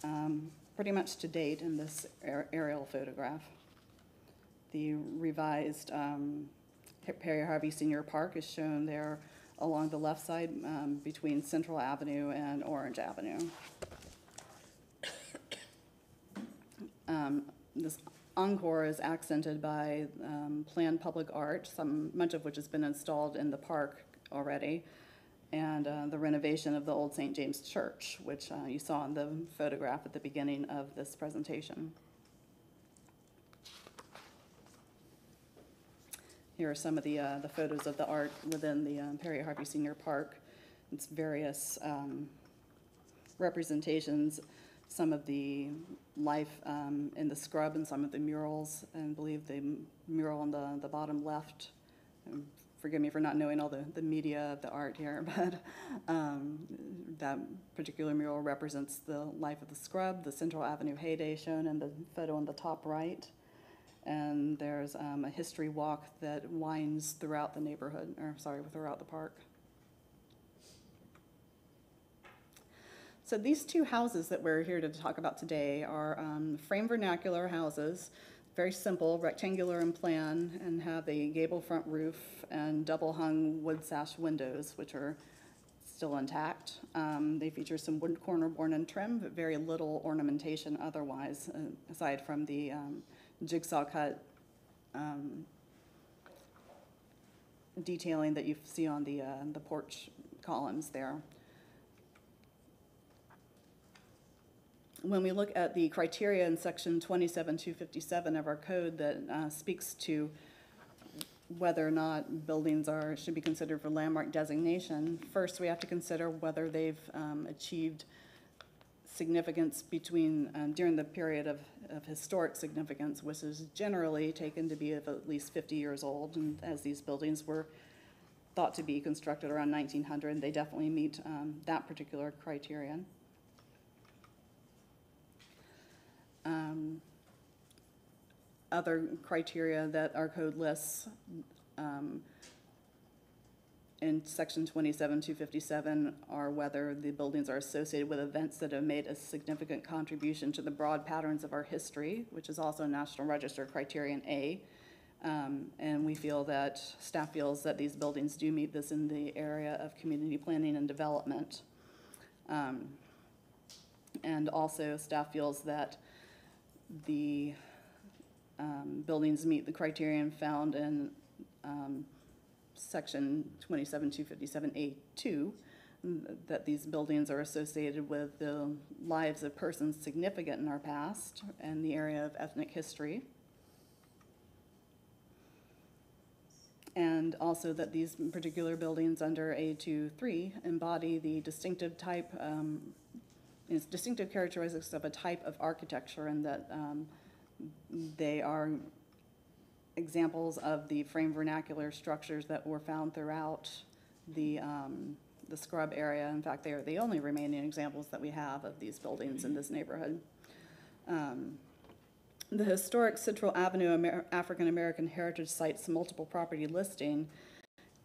S11: um, pretty much to date in this aer- aerial photograph. The revised um, Perry Harvey Senior Park is shown there along the left side um, between Central Avenue and Orange Avenue. Um, This encore is accented by um, planned public art, some, much of which has been installed in the park already, and uh, the renovation of the old St. James Church, which uh, you saw in the photograph at the beginning of this presentation. Here are some of the, uh, the photos of the art within the um, Perry Harvey Senior Park. It's various um, representations, some of the life um, in the scrub and some of the murals, and I believe the mural on the, the bottom left. um, Forgive me for not knowing all the, the media of the art here, but um, that particular mural represents the life of the scrub, the Central Avenue heyday shown in the photo on the top right. And there's um, a history walk that winds throughout the neighborhood, or sorry, throughout the park. So these two houses that we're here to talk about today are um, frame vernacular houses, very simple, rectangular in plan, and have a gable front roof and double-hung wood sash windows, which are still intact. Um, They feature some wood corner born and trim, but very little ornamentation otherwise, uh, aside from the um, jigsaw cut um, detailing that you see on the, uh, the porch columns there. When we look at the criteria in section twenty-seven two fifty-seven of our code that uh, speaks to whether or not buildings are, should be considered for landmark designation, first we have to consider whether they've um, achieved significance between, um, during the period of, of historic significance, which is generally taken to be of at least 50 years old, and as these buildings were thought to be constructed around 1900, they definitely meet um, that particular criterion. Um, Other criteria that our code lists um, in section twenty-seven, two fifty-seven are whether the buildings are associated with events that have made a significant contribution to the broad patterns of our history, which is also National Register Criterion A. Um, and we feel that, staff feels that these buildings do meet this in the area of community planning and development. Um, And also, staff feels that the um, buildings meet the criterion found in um, section 27257A2, that these buildings are associated with the lives of persons significant in our past and the area of ethnic history. And also that these particular buildings under A23 embody the distinctive type, um, is distinctive characteristics of a type of architecture and that um, they are examples of the frame vernacular structures that were found throughout the, um, the scrub area. In fact, they are the only remaining examples that we have of these buildings in this neighborhood. Um, The historic Central Avenue Amer- African American Heritage Sites multiple property listing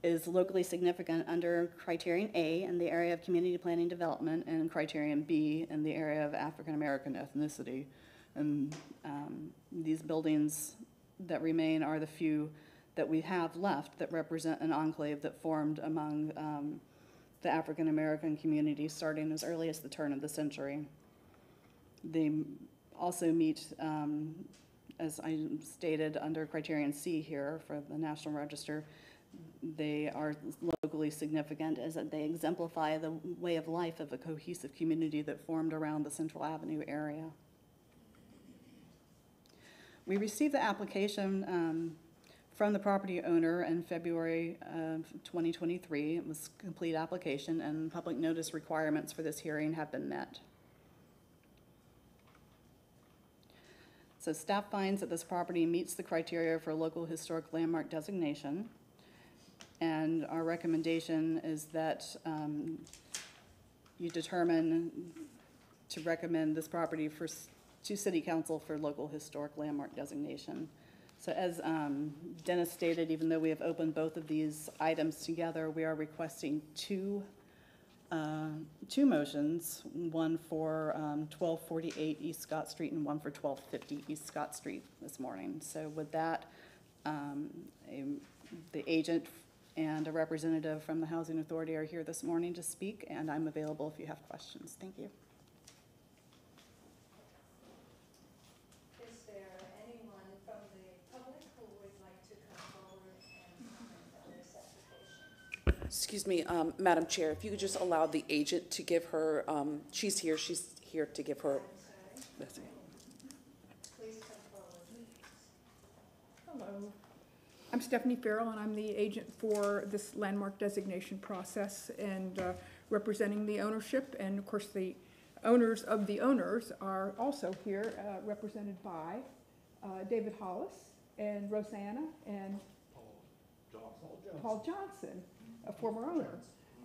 S11: is locally significant under criterion A in the area of community planning development and criterion B in the area of African American ethnicity. And um, these buildings that remain are the few that we have left that represent an enclave that formed among um, the African American community starting as early as the turn of the century. They also meet, um, as I stated, under criterion C here for the National Register, they are locally significant as they exemplify the way of life of a cohesive community that formed around the Central Avenue area. We received the application um, from the property owner in February of 2023. It was complete application, and public notice requirements for this hearing have been met. So staff finds that this property meets the criteria for local historic landmark designation. And our recommendation is that um, you determine to recommend this property for, to city council for local historic landmark designation. So as um, Dennis stated, even though we have opened both of these items together, we are requesting two, uh, two motions, one for um, 1248 East Scott Street and one for 1250 East Scott Street this morning. So with that, um, a- the agent and a representative from the Housing Authority are here this morning to speak, and I'm available if you have questions. Thank you.
S1: Is there anyone from the public who would like to come forward and comment on this application?
S8: Excuse me, um, Madam Chair, if you could just allow the agent to give her, um, she's here, she's here to give her. That's it.
S1: Please.
S15: Hello. I'm Stephanie Farrell, and I'm the agent for this landmark designation process and uh, representing the ownership. And of course, the owners of the owners are also here, uh, represented by uh, David Hollis and Rosanna and Paul Johnson, a former owner.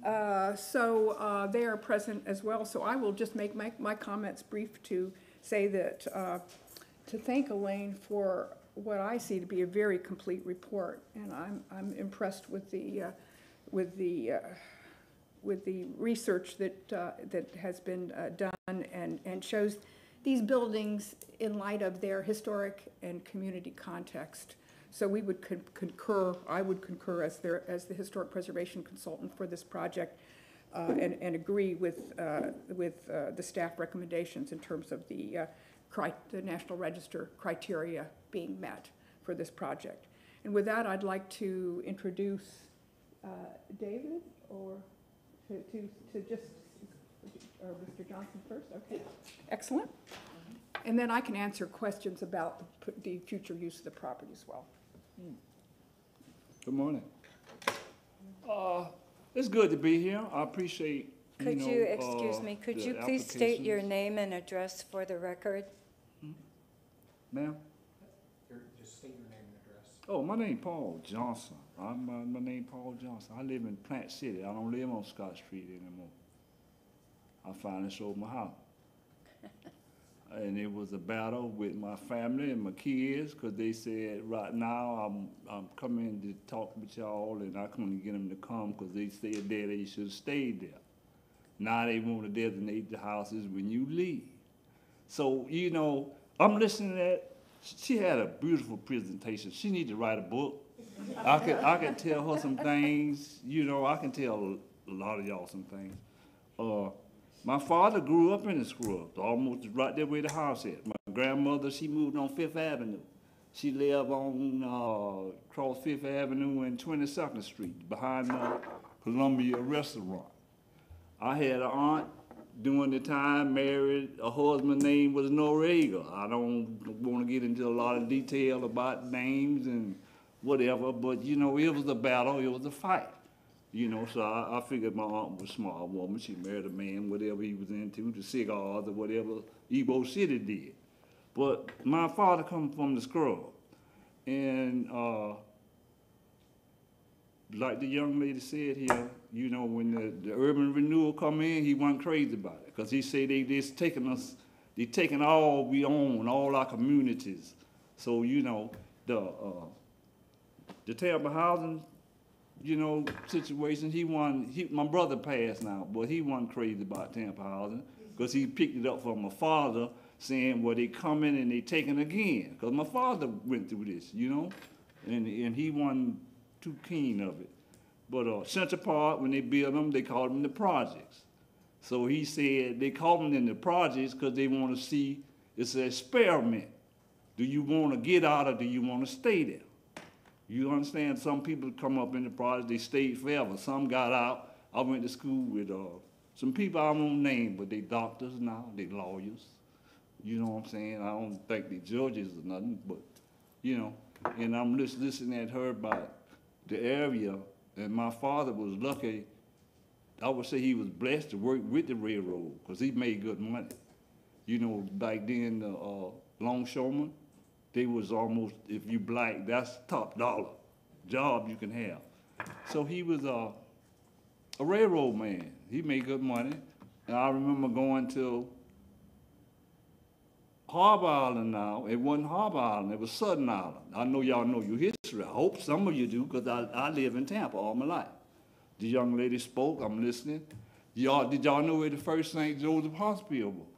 S15: Uh, So uh, they are present as well, so I will just make my, my comments brief to say that, uh, to thank Elaine for what I see to be a very complete report, and I'm, I'm impressed with the, uh, with the, uh, with the research that, uh, that has been done and, and shows these buildings in light of their historic and community context. So we would con- concur, I would concur as their, as the historic preservation consultant for this project, uh, and, and agree with, uh, with uh, the staff recommendations in terms of the, uh, cri- the National Register criteria being met for this project. And with that, I'd like to introduce uh, David, or to, to, to just, or Mr. Johnson first, okay, excellent. And then I can answer questions about the p- the future use of the property as well.
S16: Good morning. Uh, it's good to be here. I appreciate, you
S1: Could
S16: know,
S1: you, excuse
S16: uh,
S1: me, could
S16: the
S1: you please state your
S16: applications.
S1: name and address for the record?
S16: Ma'am?
S7: Your- Just state your name and address.
S16: Oh, my name Paul Johnson. I'm, uh, my name Paul Johnson. I live in Plant City. I don't live on Scott Street anymore. I finally sold my house. And it was a battle with my family and my kids, cause they said, right now, I'm, I'm coming to talk with y'all, and I couldn't get them to come, cause they said that they should've stayed there. Now they wanna designate the houses when you leave. So, you know, I'm listening to that. She had a beautiful presentation. She need to write a book. I could, I could tell her some things, you know, I can tell a lot of y'all some things. Uh, my father grew up in the scrubs, almost right there where the house is. My grandmother, she moved on Fifth Avenue. She lived on, uh, across Fifth Avenue and Twenty-second Street, behind the Columbia Restaurant. I had an aunt during the time married, a husband name was Noriega. I don't want to get into a lot of detail about names and whatever, but you know, it was a battle, it was a fight. You know, so I, I figured my aunt was a smart woman. She married a man, whatever he was into, the cigars or whatever Ybor City did. But my father come from the scrub. And, uh, like the young lady said here, you know, when the, the urban renewal come in, he wasn't crazy about it. Cause he said they, they's taking us, they taking all we own, all our communities. So, you know, the, uh, the Tampa housing, you know, situation, he won, he, my brother passed now, but he wasn't crazy about Tampa housing. Cause he picked it up from my father, saying, well, they coming and they taking again. Cause my father went through this, you know? And, and he wasn't too keen of it. But, uh, Central Park, when they built them, they called them the projects. So he said they call them in the projects because they want to see, it's an experiment. Do you want to get out or do you want to stay there? You understand, some people come up in the project, they stayed forever. Some got out. I went to school with, uh, some people I won't name, but they doctors now, they lawyers. You know what I'm saying? I don't think they judges or nothing, but, you know, and I'm just listening at her about the area, and my father was lucky, I would say he was blessed to work with the railroad, because he made good money. You know, back then, the, uh, longshoremen, they was almost, if you black, that's top dollar job you can have. So he was a, a railroad man. He made good money. And I remember going to Harbor Island now. It wasn't Harbor Island, it was Seddon Island. I know y'all know your history. I hope some of you do, because I, I live in Tampa all my life. The young lady spoke, I'm listening. Y'all, did y'all know where the first St. Joseph Hospital was?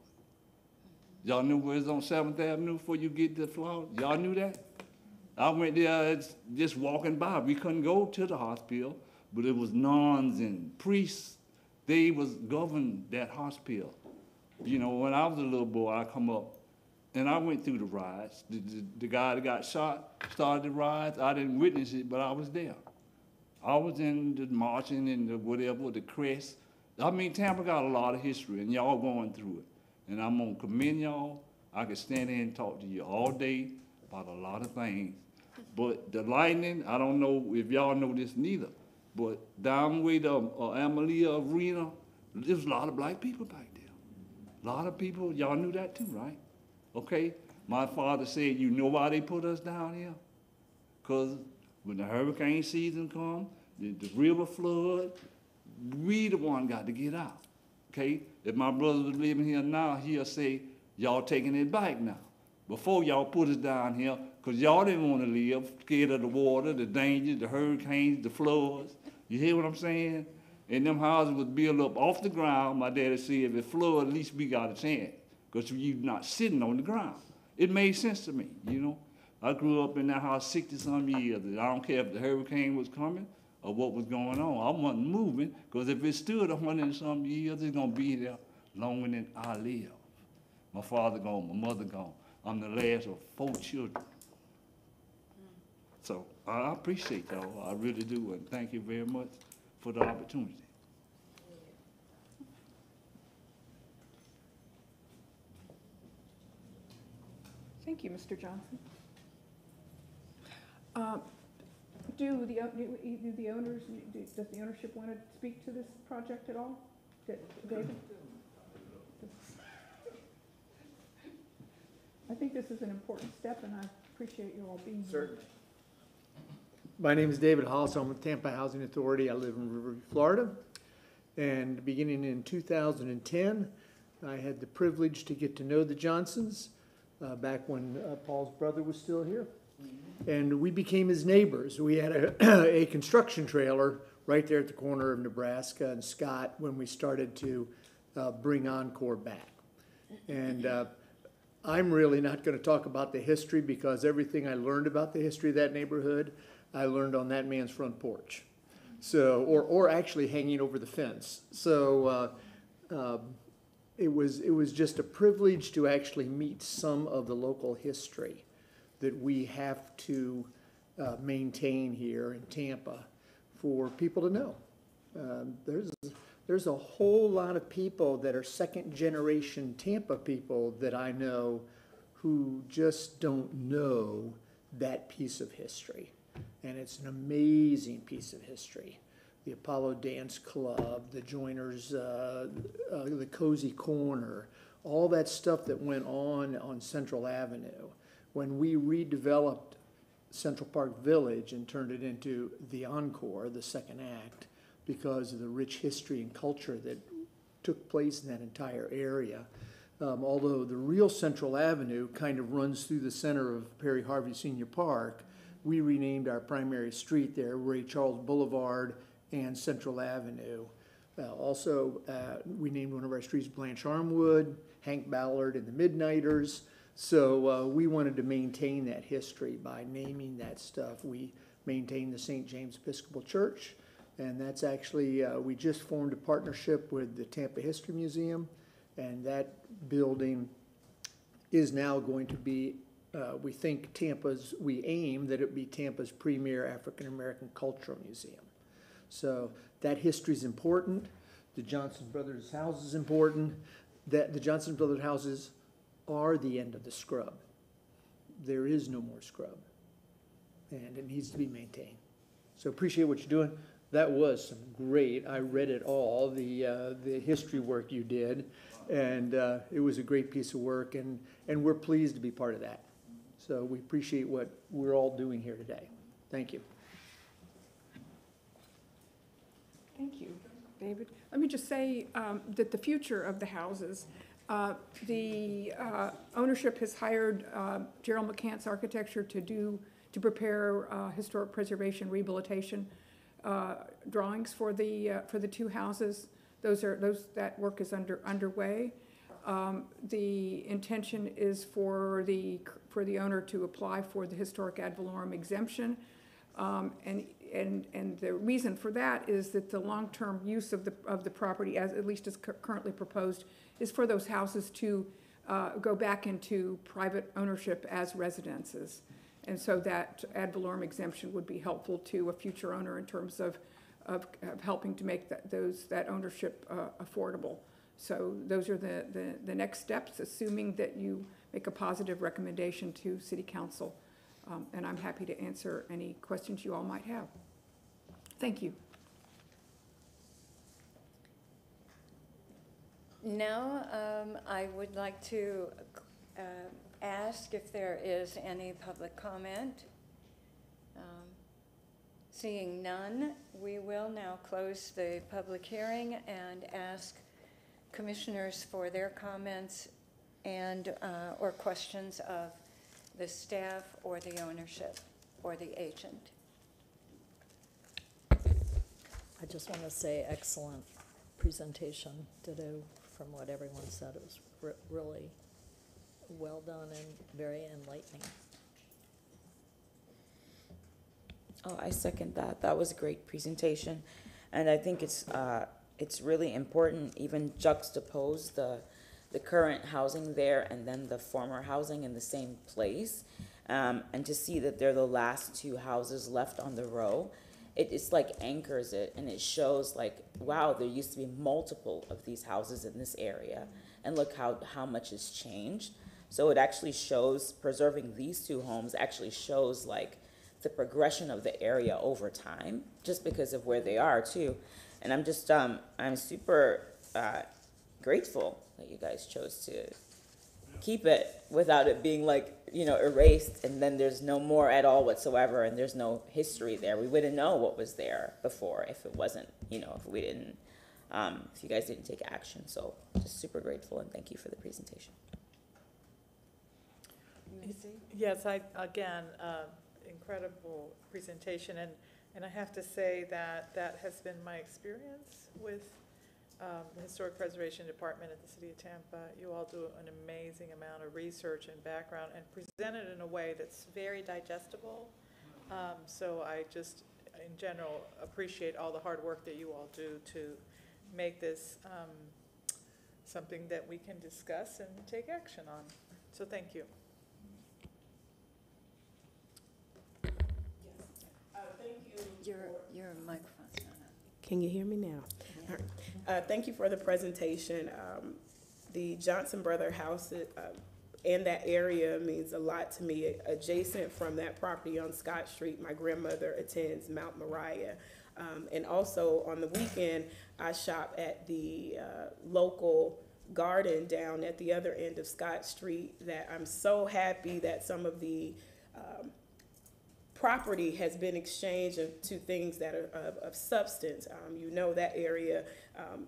S16: Y'all knew where it's on Seventh Avenue before you get to Florida? Y'all knew that? I went there uh, it's just walking by. We couldn't go to the hospital, but it was nuns and priests. They was governed that hospital. You know, when I was a little boy, I come up and I went through the riots. The, the, the guy that got shot started the riots. I didn't witness it, but I was there. I was in the marching and the whatever, the crest. I mean, Tampa got a lot of history, and y'all going through it. And I'm gonna commend y'all. I could stand here and talk to you all day about a lot of things. But the lightning, I don't know if y'all know this neither, but down way the uh, Amalie Arena, there's a lot of black people back there. A lot of people, y'all knew that too, right? Okay? My father said, you know why they put us down here? Because when the hurricane season come, the, the river flood, we the one got to get out. Okay? If my brother was living here now, he'll say, y'all taking it back now. Before y'all put us down here, because y'all didn't want to live, scared of the water, the dangers, the hurricanes, the floods. You hear what I'm saying? And them houses was built up off the ground. My daddy said, if it flood, at least we got a chance, because you're not sitting on the ground. It made sense to me, you know? I grew up in that house 60-some years. and I don't care if the hurricane was coming or what was going on. I wasn't moving, because if it stood a hundred and some years, it's gonna be there longer than I live. My father gone, my mother gone. I'm the last of four children. So I appreciate y'all, I really do, and thank you very much for the opportunity.
S15: Thank you, Mr. Johnson. Uh, Do the, do the owners, do- does the ownership want to speak to this project at all? Da- David? I think this is an important step, and I appreciate you all being here.
S17: My name is David Hollis. I'm with Tampa Housing Authority. I live in Riverview, Florida. And beginning in 2010, I had the privilege to get to know the Johnsons uh, back when uh, Paul's brother was still here. And we became his neighbors. We had a, a construction trailer right there at the corner of Nebraska and Scott when we started to uh, bring Encore back. And uh, I'm really not going to talk about the history because everything I learned about the history of that neighborhood, I learned on that man's front porch. So, or, or actually hanging over the fence. So, uh, um, it was, it was just a privilege to actually meet some of the local history that we have to uh, maintain here in Tampa for people to know. Um, there's, there's a whole lot of people that are second generation Tampa people that I know who just don't know that piece of history. And it's an amazing piece of history. The Apollo Dance Club, the Joiners, uh, uh, the Cozy Corner, all that stuff that went on on Central Avenue. When we redeveloped Central Park Village and turned it into the Encore, the second act, because of the rich history and culture that took place in that entire area. Um, although the real Central Avenue kind of runs through the center of Perry Harvey Senior Park, we renamed our primary street there Ray Charles Boulevard and Central Avenue. Uh, also, uh, we named one of our streets Blanche Armwood, Hank Ballard and the Midnighters. So uh, we wanted to maintain that history by naming that stuff. We maintain the St. James Episcopal Church, and that's actually, uh, we just formed a partnership with the Tampa History Museum, and that building is now going to be, uh, we think Tampa's, we aim that it be Tampa's premier African-American cultural museum. So that history is important. The Johnson Brothers house is important. That the Johnson Brothers houses are the end of the scrub. There is no more scrub, and it needs to be maintained. So appreciate what you're doing. That was some great. I read it all, the uh, the history work you did, and uh, it was a great piece of work, and and we're pleased to be part of that. So we appreciate what we're all doing here today. Thank you.
S15: Thank you, David. Let me just say um, that the future of the houses, uh, the uh, ownership has hired uh, Gerald McCants Architecture to do, to prepare uh, historic preservation rehabilitation uh, drawings for the, uh, for the two houses. Those are, those, that work is under, underway. Um, The intention is for the, for the owner to apply for the historic ad valorem exemption. Um, And, and, and the reason for that is that the long-term use of the, of the property, as, at least as cur- currently proposed, is for those houses to uh, go back into private ownership as residences. And so that ad valorem exemption would be helpful to a future owner in terms of, of, of helping to make that, those, that ownership uh, affordable. So those are the, the, the next steps, assuming that you make a positive recommendation to city council. Um, And I'm happy to answer any questions you all might have. Thank you.
S1: Now, um, I would like to uh, ask if there is any public comment. Um, Seeing none, we will now close the public hearing and ask commissioners for their comments and, uh, or questions of the staff or the ownership or the agent.
S3: I just want to say excellent presentation, ditto from what everyone said. It was re- really well done and very enlightening.
S5: Oh, I second that. That was a great presentation. And I think it's, uh, it's really important, even juxtapose the, the current housing there and then the former housing in the same place. Um, and to see that they're the last two houses left on the row, it, it's like anchors it and it shows like, wow, there used to be multiple of these houses in this area. And look how, how much has changed. So it actually shows, preserving these two homes actually shows like the progression of the area over time, just because of where they are too. And I'm just, um, I'm super, uh, grateful that you guys chose to keep it without it being like, you know, erased and then there's no more at all whatsoever and there's no history there. We wouldn't know what was there before if it wasn't, you know, if we didn't, um, if you guys didn't take action. So just super grateful and thank you for the presentation.
S6: Yes, I, again, uh, incredible presentation, and, and I have to say that that has been my experience with um, the Historic Preservation Department at the City of Tampa. You all do an amazing amount of research and background and present it in a way that's very digestible. Um, So I just, in general, appreciate all the hard work that you all do to make this um, something that we can discuss and take action on. So thank you.
S1: Your, your microphone's not on.
S4: Can you hear me now? Uh, Thank you for the presentation. Um, The Johnson Brother House uh, and that area means a lot to me. Adjacent from that property on Scott Street, my grandmother attends Mount Moriah. Um, And also on the weekend, I shop at the uh, local garden down at the other end of Scott Street that I'm so happy that some of the um, property has been exchanged to things that are of, of substance. Um, you know that area, um,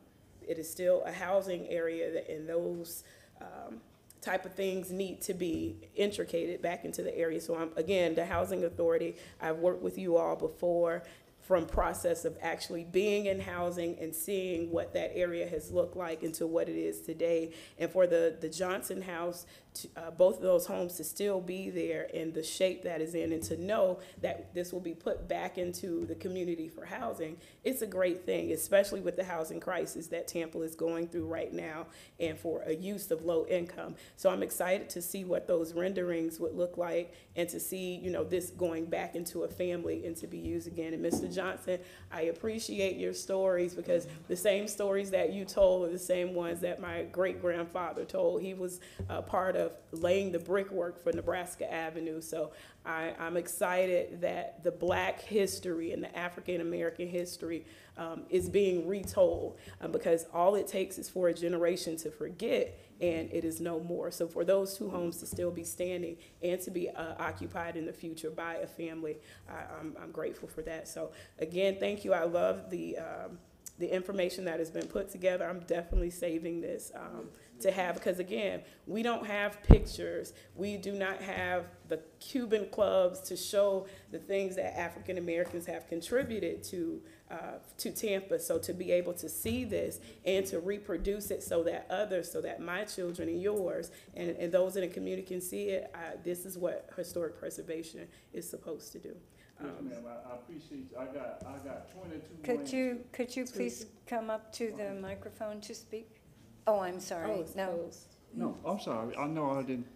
S4: it is still a housing area and those, um, type of things need to be intricated back into the area. So I'm, again, the Housing Authority, I've worked with you all before from process of actually being in housing and seeing what that area has looked like into what it is today. And for the, the Johnson House, to, uh, both of those homes to still be there in the shape that is in and to know that this will be put back into the community for housing, it's a great thing, especially with the housing crisis that Tampa is going through right now and for a use of low income. So I'm excited to see what those renderings would look like and to see, you know, this going back into a family and to be used again. And Mr. Johnson, I appreciate your stories because the same stories that you told are the same ones that my great grandfather told. He was a part of of laying the brickwork for Nebraska Avenue. So I, I'm excited that the black history and the African American history um, is being retold uh, because all it takes is for a generation to forget and it is no more. So for those two homes to still be standing and to be uh, occupied in the future by a family, I, I'm, I'm grateful for that. So again, thank you. I love the, um, the information that has been put together. I'm definitely saving this um, to have because again, we don't have pictures. We do not have the Cuban clubs to show the things that African Americans have contributed to uh, to Tampa. So to be able to see this and to reproduce it so that others, so that my children and yours and, and those in the community can see it, this is what historic preservation is supposed to do.
S16: Yes,
S4: Um,
S16: ma'am, I, I appreciate, you. I got, I got twenty-two.
S1: Could you, could you please come up to the microphone to speak? Oh, I'm sorry,
S4: Oh,
S1: no.
S16: No, I'm sorry, I know I didn't,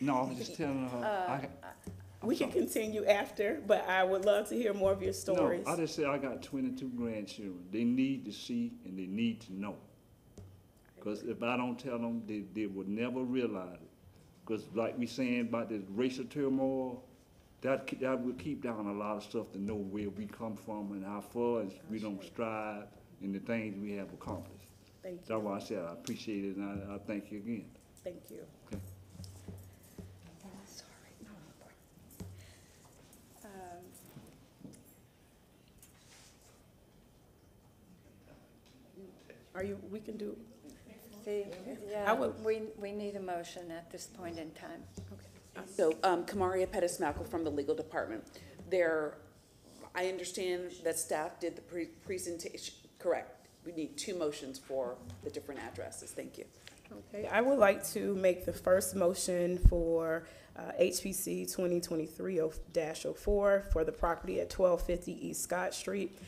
S16: no, I was just telling her,
S1: Uh,
S16: I,
S4: We can continue after, but I would love to hear more of your
S16: no,
S4: stories.
S16: I just said I got twenty-two grandchildren. They need to see and they need to know. Cause if I don't tell them, they, they would never realize it. Cause like we saying about this racial turmoil, that, ke- that would keep down a lot of stuff to know where we come from and how far as we don't strive in the things we have accomplished.
S4: Thank
S16: That's
S4: you,
S16: why I said I appreciate it and I, I thank you again.
S4: thank you.
S1: Um,
S4: Are you, we can do,
S1: See,
S4: I
S1: yeah,
S4: would-
S1: we, we need a motion at this point in time.
S8: So, um, Kamaria Pettis from the legal department. There, I understand that staff did the pre- presentation, correct. We need two motions for the different addresses. Thank you.
S4: Okay, I would like to make the first motion for uh, HPC 2023-04 for the property at 1250 East Scott Street.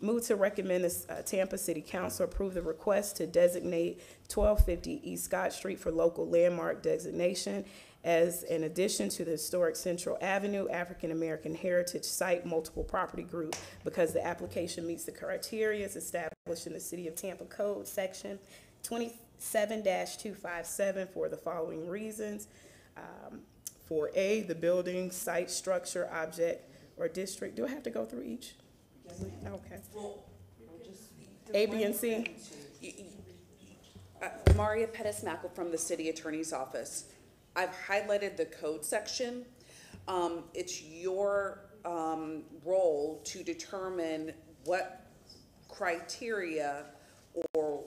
S4: Move to recommend the uh, Tampa City Council approve the request to designate 1250 East Scott Street for local landmark designation as an addition to the historic Central Avenue African American Heritage Site Multiple Property Group because the application meets the criteria established in the City of Tampa Code, Section 27 two five seven for the following reasons. Um, For A, the building, site, structure, object, or district, do I have to go through each? Okay. A, B, and C?
S8: Uh, Maria Pettis Mackle from the city attorney's office. I've highlighted the code section. Um, it's your, um, role to determine what criteria or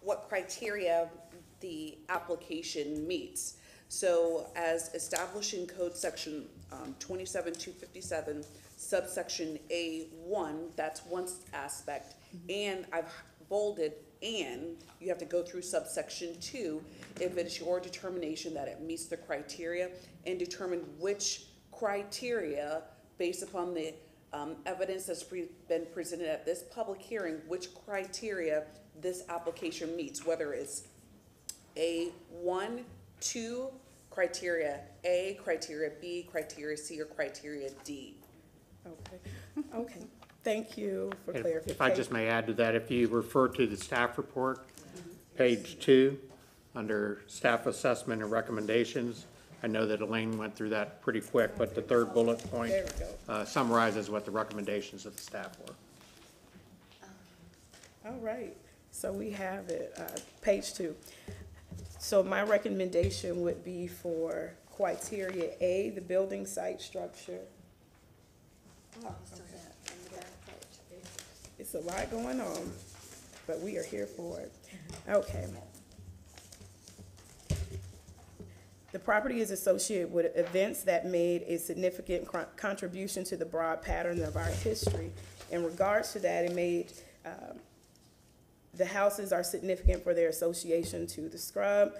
S8: what criteria the application meets. So as established in code section, um, twenty-seven two fifty-seven subsection A one, that's one aspect. And I've bolded, and you have to go through subsection two if it's your determination that it meets the criteria and determine which criteria, based upon the, um, evidence that's pre- been presented at this public hearing, which criteria this application meets, whether it's A one, two, criteria A, criteria B, criteria C, or criteria D.
S4: Okay, okay. Thank you for clarification.
S7: if I just may add to that, if you refer to the staff report, page two, under staff assessment and recommendations, I know that Elaine went through that pretty quick, but the third bullet point
S4: There we go.
S7: uh, summarizes what the recommendations of the staff were.
S4: All right, so we have it, uh, page two. So my recommendation would be for criteria A, the building site structure. Oh, It's a lot going on, but we are here for it. Okay. The property is associated with events that made a significant contribution to the broad pattern of our history. In regards to that, it made, um, the houses are significant for their association to the scrub,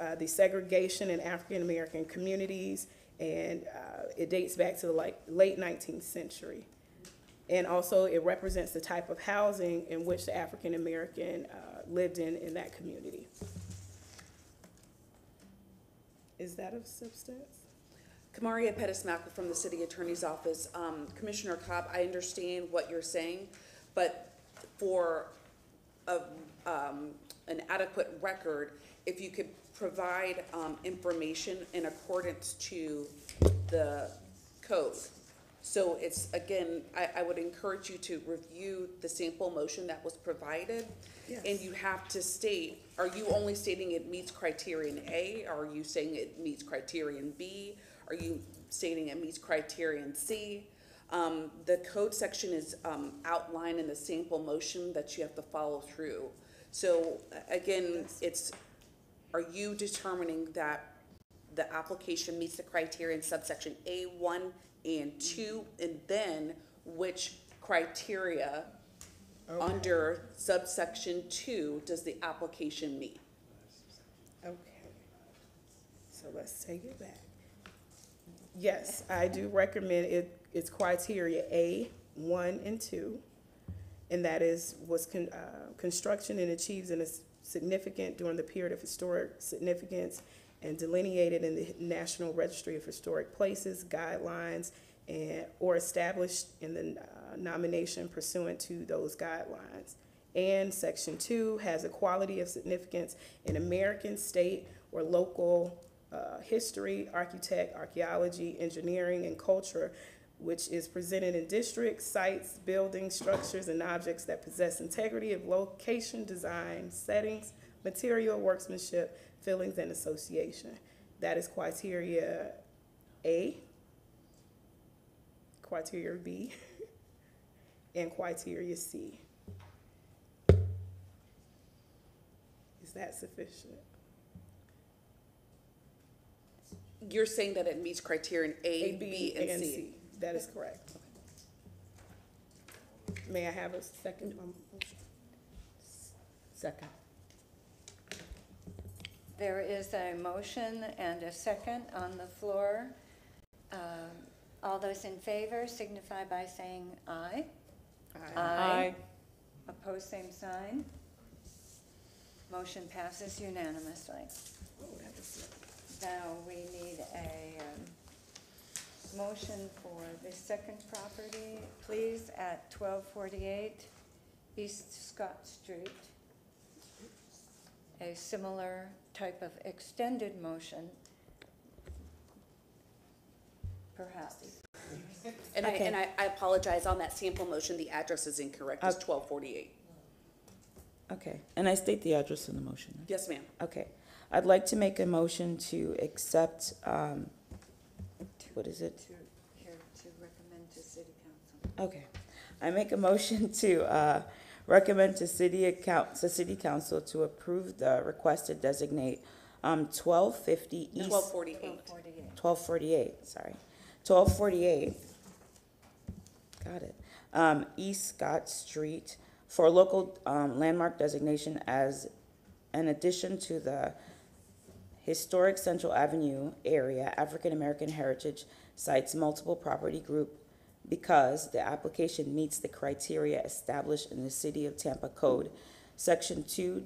S4: uh, the segregation in African-American communities, and uh, it dates back to the like, late nineteenth century. And also, it represents the type of housing in which the African-American uh, lived in, in that community. Is that of substance?
S8: Kamaria Pettis from the city attorney's office. Um, Commissioner Cobb, I understand what you're saying, but for a, um, an adequate record if you could provide, um, information in accordance to the code. So it's, again, I, I would encourage you to review the sample motion that was provided. And you have to state, are you only stating it meets criterion A? Are you saying it meets criterion B? Are you stating it meets criterion C? Um, the code section is, um, outlined in the sample motion that you have to follow through. So, a- again, it's, are you determining that the application meets the criteria in subsection A one and two, and then which criteria under subsection two does the application meet?
S4: Okay. So let's take it back. Yes, I do recommend it, it's criteria A, one and two. And that is, was con, uh, construction and achieves in a s- significant during the period of historic significance and delineated in the National Registry of Historic Places guidelines and, or established in the uh, nomination pursuant to those guidelines. And section two has a quality of significance in American, state, or local uh, history, architect, archaeology, engineering, and culture, which is presented in districts, sites, buildings, structures, and objects that possess integrity of location, design, settings, material, workmanship, feelings, and association. That is criteria A, criteria B, and criteria C. Is that sufficient?
S8: You're saying that it meets criterion A, B, and C?
S4: That is correct. May I have a second? um, motion?
S3: Second.
S1: There is a motion and a second on the floor. Um, All those in favor signify by saying aye.
S6: Aye.
S1: Opposed, same sign. Motion passes unanimously. Now, we need a um, motion for the second property, please, at 1248 East Scott Street. A similar type of extended motion, perhaps.
S8: And I,
S5: Okay.
S8: and I, I apologize, on that sample motion, the address is incorrect, it's twelve forty-eight.
S5: Okay, and I state the address in the motion. right?
S8: Yes, ma'am.
S5: Okay, I'd like to make a motion to accept, um, what is it?
S1: To, here to recommend to city council.
S5: Okay, I make a motion to, uh, recommend to city account, to city council to approve the request to designate, um, twelve fifty East.
S8: Twelve forty-eight.
S1: 1248.
S5: Twelve forty-eight, sorry. Twelve forty-eight. Got it. Um, East Scott Street for local, um, landmark designation as an addition to the historic Central Avenue area, African American Heritage Sites Multiple Property Group because the application meets the criteria established in the City of Tampa Code, Section two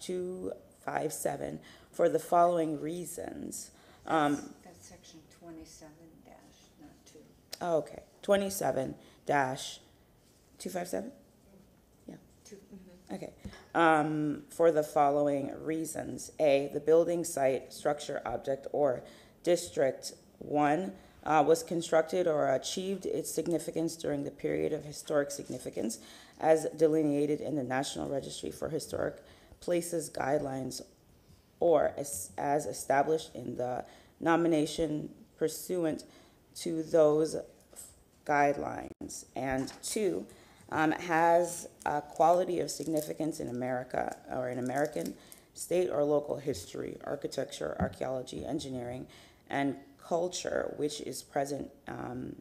S5: two five seven, for the following reasons. Um,
S1: That's section 27 dash, not 2.
S5: Oh, okay, twenty-seven dash two five seven? Yeah. Okay, um, for the following reasons. A, the building site, structure, object, or district, one, uh, was constructed or achieved its significance during the period of historic significance as delineated in the National Registry for Historic Places Guidelines or as, as established in the nomination pursuant to those guidelines. And two, um, has a quality of significance in America or in American state or local history, architecture, archaeology, engineering, and culture, which is present um,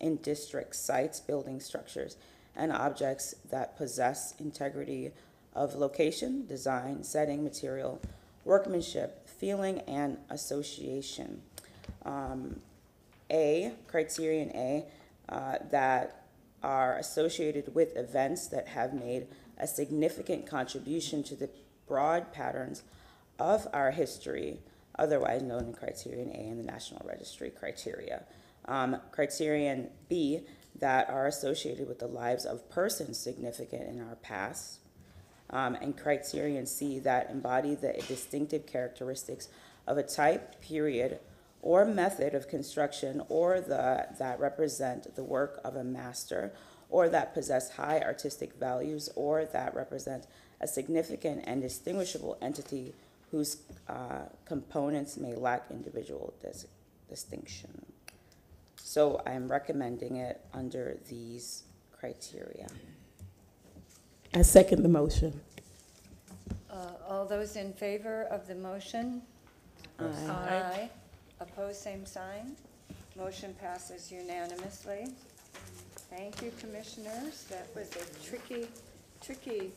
S5: in district sites, buildings, structures, and objects that possess integrity of location, design, setting, material, workmanship, feeling, and association. Um, A, criterion A, uh, that are associated with events that have made a significant contribution to the broad patterns of our history, otherwise known in criterion A in the National Registry criteria. Um, criterion B, that are associated with the lives of persons significant in our past. um, and criterion C that embody the distinctive characteristics of a type, period, or method of construction or the, that represent the work of a master or that possess high artistic values or that represent a significant and distinguishable entity whose uh, components may lack individual dis- distinction. So I'm recommending it under these criteria.
S4: I second the motion.
S1: Uh, All those in favor of the motion? Aye. Opposed, same sign. Motion passes unanimously. Thank you, commissioners. That was a tricky, tricky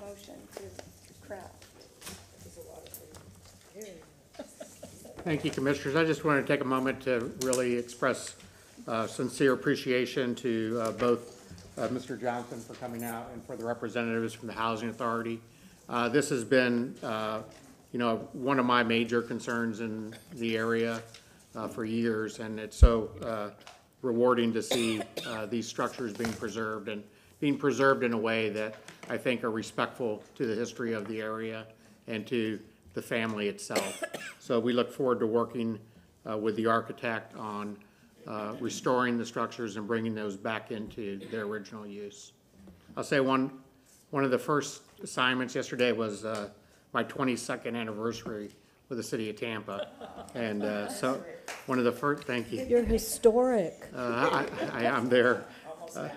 S1: motion to craft.
S9: Thank you, Commissioners. I just wanted to take a moment to really express uh, sincere appreciation to uh, both uh, Mr. Johnson for coming out and for the representatives from the Housing Authority. Uh, This has been, uh, you know, one of my major concerns in the area uh, for years, and it's so uh, rewarding to see uh, these structures being preserved and being preserved in a way that I think are respectful to the history of the area and to the family itself. So we look forward to working uh, with the architect on uh, restoring the structures and bringing those back into their original use. I'll say one, one of the first assignments yesterday was uh, my 22nd anniversary with the city of Tampa. And uh, so, one of the first, thank you.
S3: You're historic.
S9: Uh, I, I am there. Uh,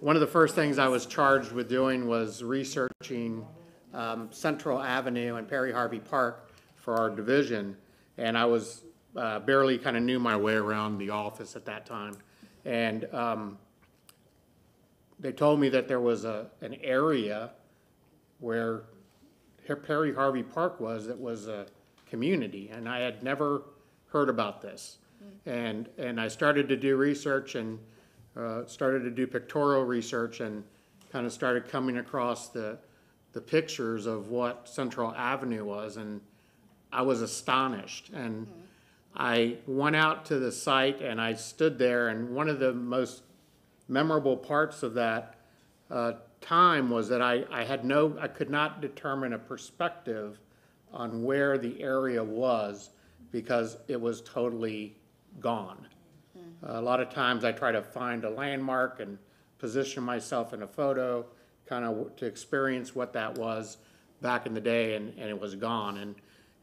S9: One of the first things I was charged with doing was researching um, Central Avenue and Perry Harvey Park for our division. And I was, uh, barely kind of knew my way around the office at that time. And um, they told me that there was a, an area where Perry Harvey Park was that was a community, and I had never heard about this. And, and I started to do research and uh, started to do pictorial research and kind of started coming across the, the pictures of what Central Avenue was, and I was astonished. And I went out to the site and I stood there, and one of the most memorable parts of that uh, time was that I, I had no, I could not determine a perspective on where the area was because it was totally gone. A lot of times I try to find a landmark and position myself in a photo, kind of to experience what that was back in the day, and, and it was gone. And,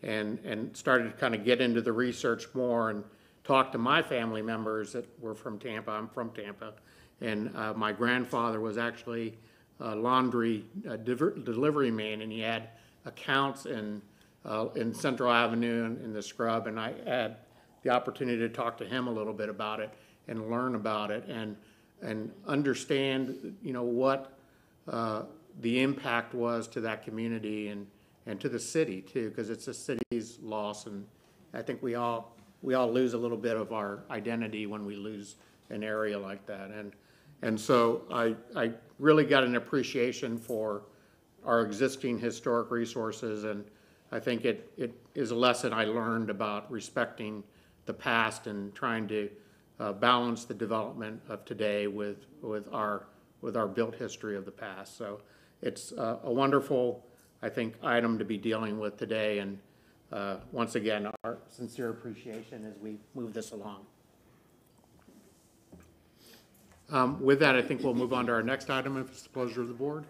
S9: and, and started to kind of get into the research more and talk to my family members that were from Tampa. I'm from Tampa. And uh, my grandfather was actually a laundry uh, delivery man, and he had accounts in, uh, in Central Avenue and in the scrub. And I had the opportunity to talk to him a little bit about it and learn about it and, and understand, you know, what uh, the impact was to that community and, and to the city too, because it's the city's loss. And I think we all, we all lose a little bit of our identity when we lose an area like that. And, and so I, I really got an appreciation for our existing historic resources. And I think it, it is a lesson I learned about respecting the past and trying to uh, balance the development of today with, with our, with our built history of the past. So it's uh, a wonderful, I think, item to be dealing with today. And uh, once again, our sincere appreciation as we move this along. Um, With that, I think we'll move on to our next item, if it's the pleasure of the board.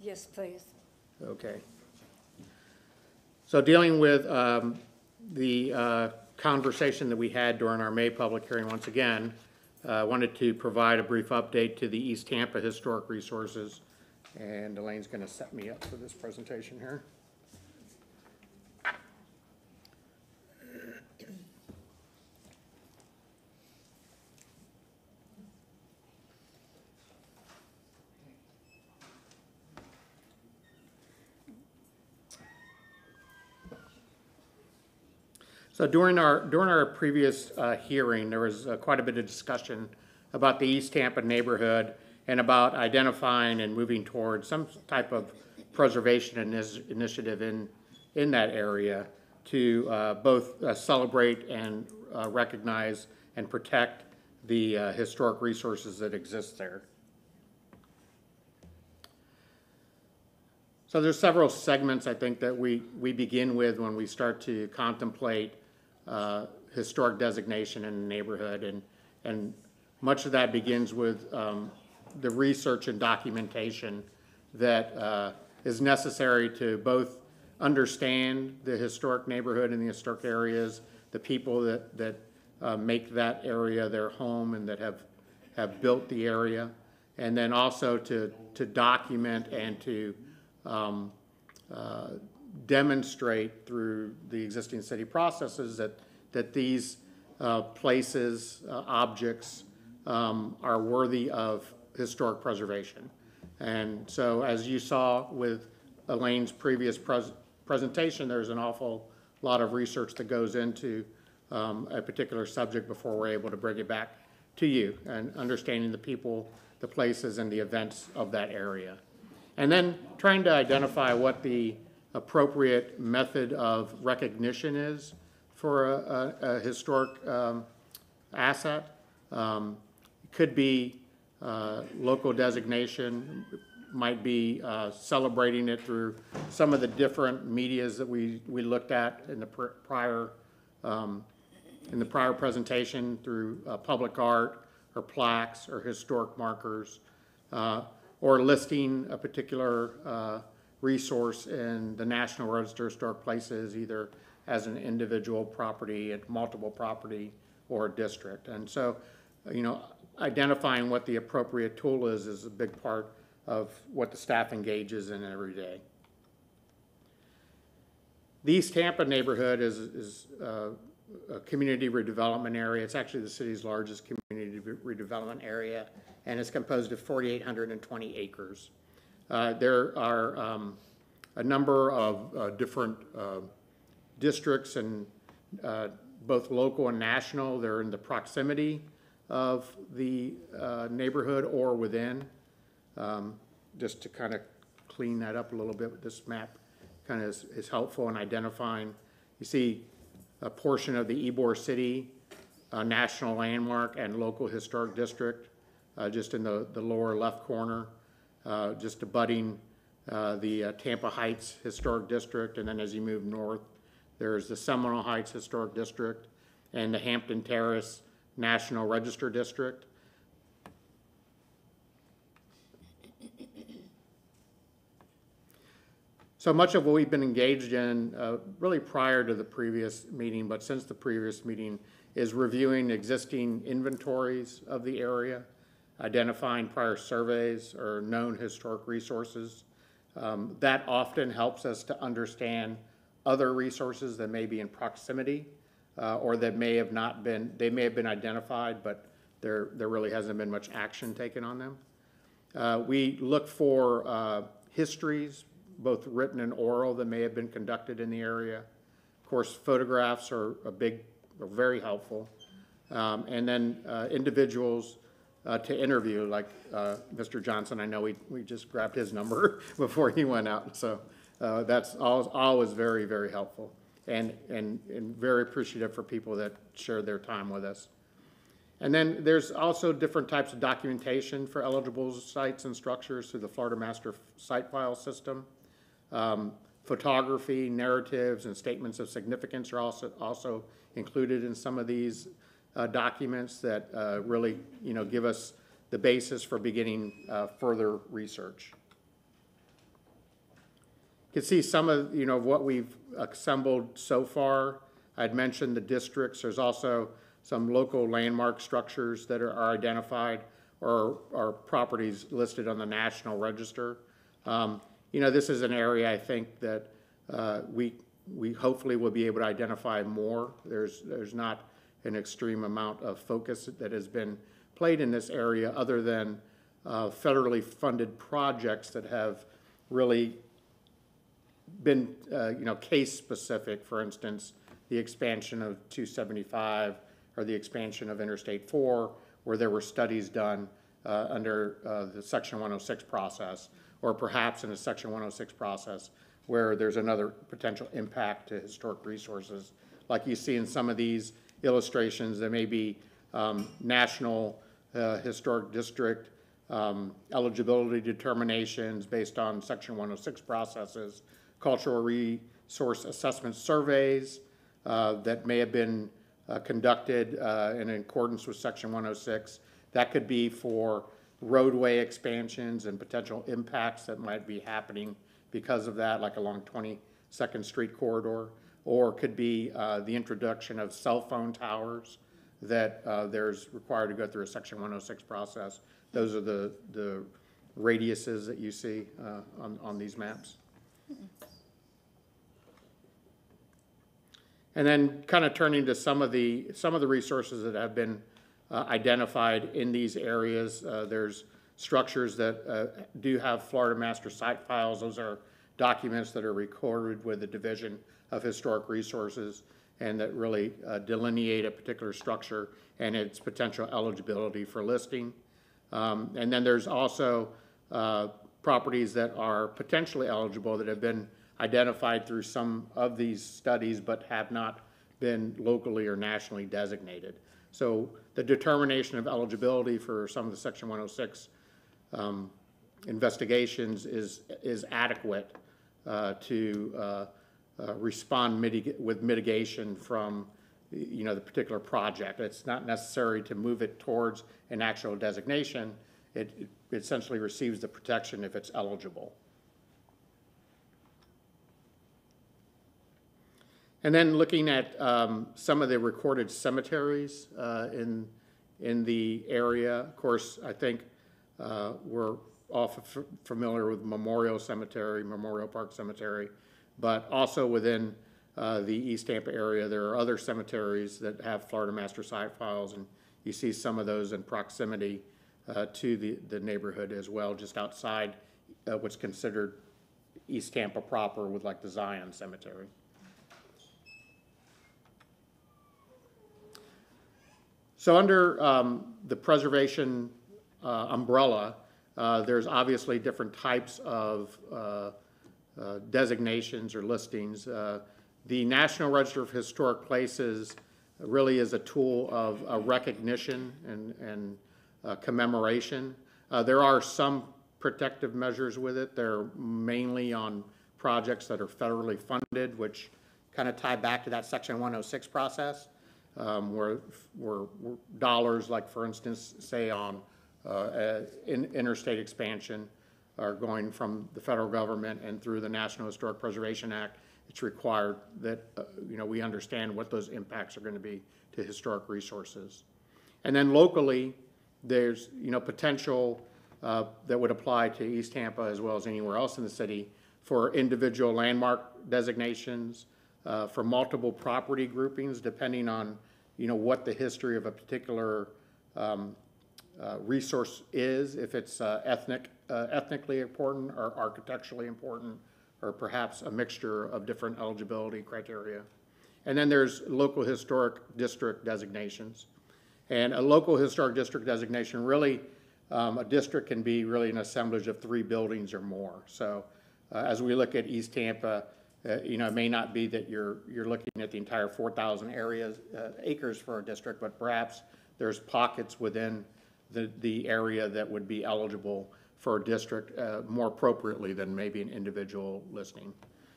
S1: Yes, please.
S9: Okay. So dealing with um, the uh, conversation that we had during our May public hearing, once again, uh, I wanted to provide a brief update to the East Tampa Historic Resources. And Elaine's going to set me up for this presentation here. So during our, during our previous uh, hearing, there was uh, quite a bit of discussion about the East Tampa neighborhood and about identifying and moving towards some type of preservation inis- initiative in, in that area to uh, both uh, celebrate and uh, recognize and protect the uh, historic resources that exist there. So there's several segments, I think, that we, we begin with when we start to contemplate uh, historic designation in the neighborhood. And, and much of that begins with um, the research and documentation that uh, is necessary to both understand the historic neighborhood and the historic areas, the people that, that uh, make that area their home and that have, have built the area, and then also to, to document and to um, uh, demonstrate through the existing city processes that, that these uh, places, uh, objects um, are worthy of historic preservation. And so as you saw with Elaine's previous pres- presentation, there's an awful lot of research that goes into um, a particular subject before we're able to bring it back to you and understanding the people, the places, and the events of that area. And then trying to identify what the appropriate method of recognition is for a, a, a historic um, asset. Um, could be uh, local designation, might be uh, celebrating it through some of the different medias that we, we looked at in the pr- prior um, in the prior presentation through uh, public art or plaques or historic markers, uh, or listing a particular uh, resource in the National Register of Historic Places, either as an individual property, a multiple property, or a district. And so, you know, identifying what the appropriate tool is is a big part of what the staff engages in every day. The East Tampa neighborhood is, is uh, a community redevelopment area. It's actually the city's largest community redevelopment area, and it's composed of 4,820 acres. Uh, There are um, a number of uh, different uh, districts and uh, both local and national. They're in the proximity of the neighborhood or within. Um, Just to kind of clean that up a little bit, this map kind of is is helpful in identifying. You see a portion of the Ybor City uh, National Landmark and Local Historic District, uh, just in the, the lower left corner, uh, just abutting uh, the uh, Tampa Heights Historic District, and then as you move north, there's the Seminole Heights Historic District and the Hampton Terrace National Register District. So much of what we've been engaged in, uh, really prior to the previous meeting, but since the previous meeting, is reviewing existing inventories of the area, identifying prior surveys or known historic resources. Um, That often helps us to understand other resources that may be in proximity uh, or that may have not been, they may have been identified, but there, there really hasn't been much action taken on them. Uh, We look for uh, histories, both written and oral, that may have been conducted in the area. Of course, photographs are a big, are very helpful. Um, And then uh, individuals uh, to interview, like uh, Mr. Johnson, I know we, we just grabbed his number before he went out, so uh, that's al- always very, very helpful. And, and, and very appreciative for people that share their time with us. And then there's also different types of documentation for eligible sites and structures through the Florida Master Site File System. Um, Photography, narratives, and statements of significance are also, also included in some of these uh, documents that uh, really, you know, give us the basis for beginning uh, further research. You can see some of, you know, what we've assembled so far. I'd mentioned the districts. There's also some local landmark structures that are, are identified or are properties listed on the National Register. Um, you know, this is an area I think that uh, we we hopefully will be able to identify more. There's there's not an extreme amount of focus that has been played in this area other than uh, federally funded projects that have really been, uh, you know, case-specific, for instance, the expansion of 275 or the expansion of Interstate 4, where there were studies done uh, under uh, the Section 106 process, or perhaps in a Section 106 process where there's another potential impact to historic resources. Like you see in some of these illustrations, there may be um, national uh, historic district um, eligibility determinations based on Section 106 processes, cultural resource assessment surveys uh, that may have been uh, conducted uh, in accordance with Section 106. That could be for roadway expansions and potential impacts that might be happening because of that, like along 22nd Street corridor, or could be uh, the introduction of cell phone towers that uh, there's required to go through a Section 106 process. Those are the, the radiuses that you see uh, on, on these maps. And then kind of turning to some of the, some of the resources that have been uh, identified in these areas. Uh, There's structures that uh, do have Florida master site files. Those are documents that are recorded with the Division of Historic Resources and that really uh, delineate a particular structure and its potential eligibility for listing. Um, And then there's also uh, properties that are potentially eligible that have been identified through some of these studies but have not been locally or nationally designated. So the determination of eligibility for some of the Section 106 um, investigations is, is adequate to uh, uh, respond mitig- with mitigation from, you know, the particular project. It's not necessary to move it towards an actual designation. It it essentially receives the protection if it's eligible. And then looking at um, some of the recorded cemeteries uh, in, in the area. Of course, I think uh, we're all f- familiar with Memorial Cemetery, Memorial Park Cemetery, but also within uh, the East Tampa area, there are other cemeteries that have Florida Master Site files, and you see some of those in proximity uh, to the, the neighborhood as well, just outside uh, what's considered East Tampa proper with like the Zion Cemetery. So under um, the preservation uh, umbrella, uh, there's obviously different types of uh, uh, designations or listings. Uh, The National Register of Historic Places really is a tool of uh, recognition and, and commemoration. There are some protective measures with it. They're mainly on projects that are federally funded, which kind of tie back to that Section 106 process um, where, where where dollars, like for instance, say on uh, uh, in- interstate expansion, are going from the federal government and through the National Historic Preservation Act, it's required that, uh, you know, we understand what those impacts are going to be to historic resources. And then locally, there's, you know, potential uh, that would apply to East Tampa as well as anywhere else in the city for individual landmark designations, uh, for multiple property groupings, depending on, you know, what the history of a particular um, uh, resource is, if it's uh, ethnic, uh, ethnically important or architecturally important, or perhaps a mixture of different eligibility criteria. And then there's local historic district designations. And a local historic district designation, really, um, a district can be really an assemblage of three buildings or more. So uh, as we look at East Tampa, uh, you know, it may not be that you're, you're looking at the entire 4,000 areas, uh, acres for a district, but perhaps there's pockets within the, the area that would be eligible for a district uh, more appropriately than maybe an individual listing.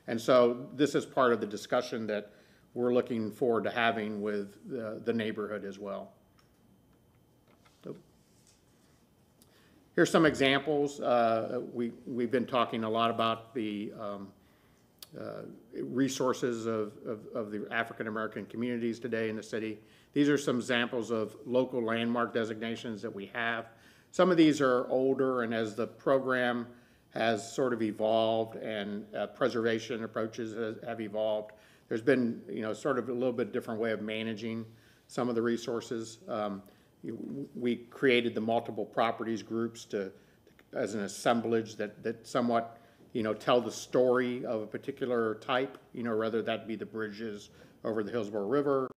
S9: And so this is part of the discussion that we're looking forward to having with the, neighborhood as well. Here's some examples. Uh, We, we've been talking a lot about the um, uh, resources of, of, of the African-American communities today in the city. These are some examples of local landmark designations that we have. Some of these are older, and as the program has sort of evolved and uh, preservation approaches has- have evolved, there's been, you know, sort of a little bit different way of managing some of the resources. Um, We created the multiple properties groups to, as an assemblage that, that somewhat, you know, tell the story of a particular type, you know, whether that be the bridges over the Hillsborough River,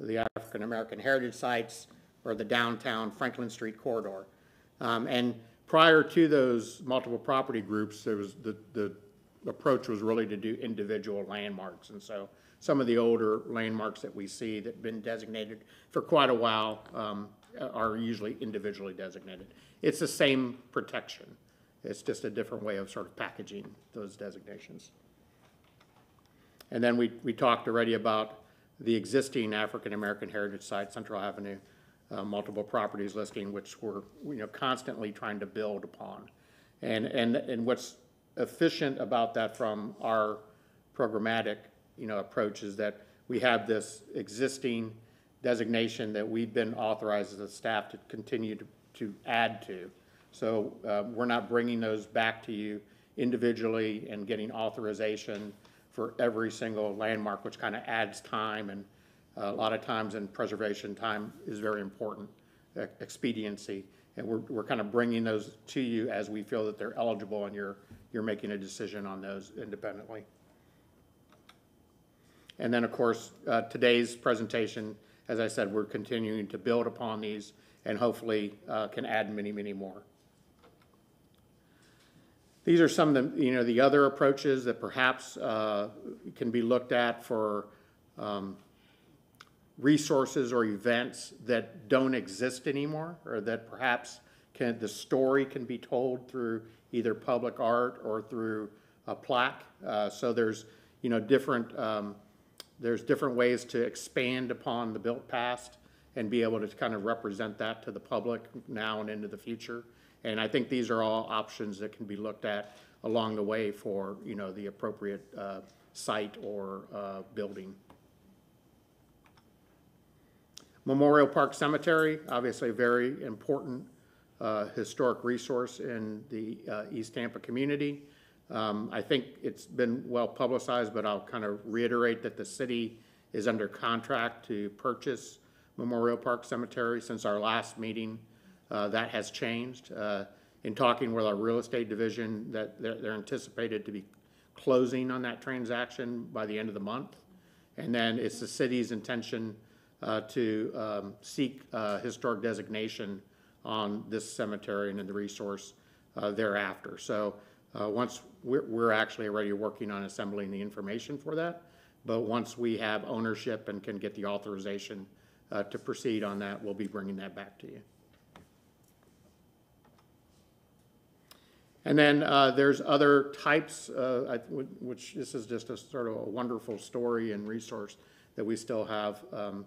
S9: the African American heritage sites, or the downtown Franklin Street corridor. Um, and prior to those multiple property groups, there was, the, the approach was really to do individual landmarks. And so some of the older landmarks that we see that have been designated for quite a while, um, are usually individually designated. It's the same protection. It's just a different way of sort of packaging those designations. And then we, we talked already about the existing African-American Heritage Site, Central Avenue, uh, multiple properties listing, which we're, you know, constantly trying to build upon. And, and, and what's efficient about that from our programmatic, you know, approach is that we have this existing designation that we've been authorized as a staff to continue to, to add to. So, uh, we're not bringing those back to you individually and getting authorization for every single landmark, which kind of adds time and uh, a lot of times in preservation, time is very important, expediency. And we're, we're kind of bringing those to you as we feel that they're eligible and you're, you're making a decision on those independently. And then, of course, uh, today's presentation, as I said, we're continuing to build upon these and hopefully uh, can add many, many more. These are some of the, you know, the other approaches that perhaps uh, can be looked at for um, resources or events that don't exist anymore, or that perhaps can, the story can be told through either public art or through a plaque. Uh, so there's, you know, different, um, there's different ways to expand upon the built past and be able to kind of represent that to the public now and into the future. And I think these are all options that can be looked at along the way for, you know, the appropriate uh, site or uh, building. Memorial Park Cemetery, obviously a very important uh, historic resource in the uh, East Tampa community. Um, I think it's been well publicized, but I'll kind of reiterate that the city is under contract to purchase Memorial Park Cemetery. Since our last meeting, uh, that has changed. Uh, In talking with our real estate division, that they're they're anticipated to be closing on that transaction by the end of the month. And then it's the city's intention uh, to um, seek uh, historic designation on this cemetery and in the resource uh, thereafter. So uh, once, we're, we're actually already working on assembling the information for that. But once we have ownership and can get the authorization to proceed on that, we'll be bringing that back to you. And then uh, there's other types, uh, which this is just a sort of a wonderful story and resource that we still have um,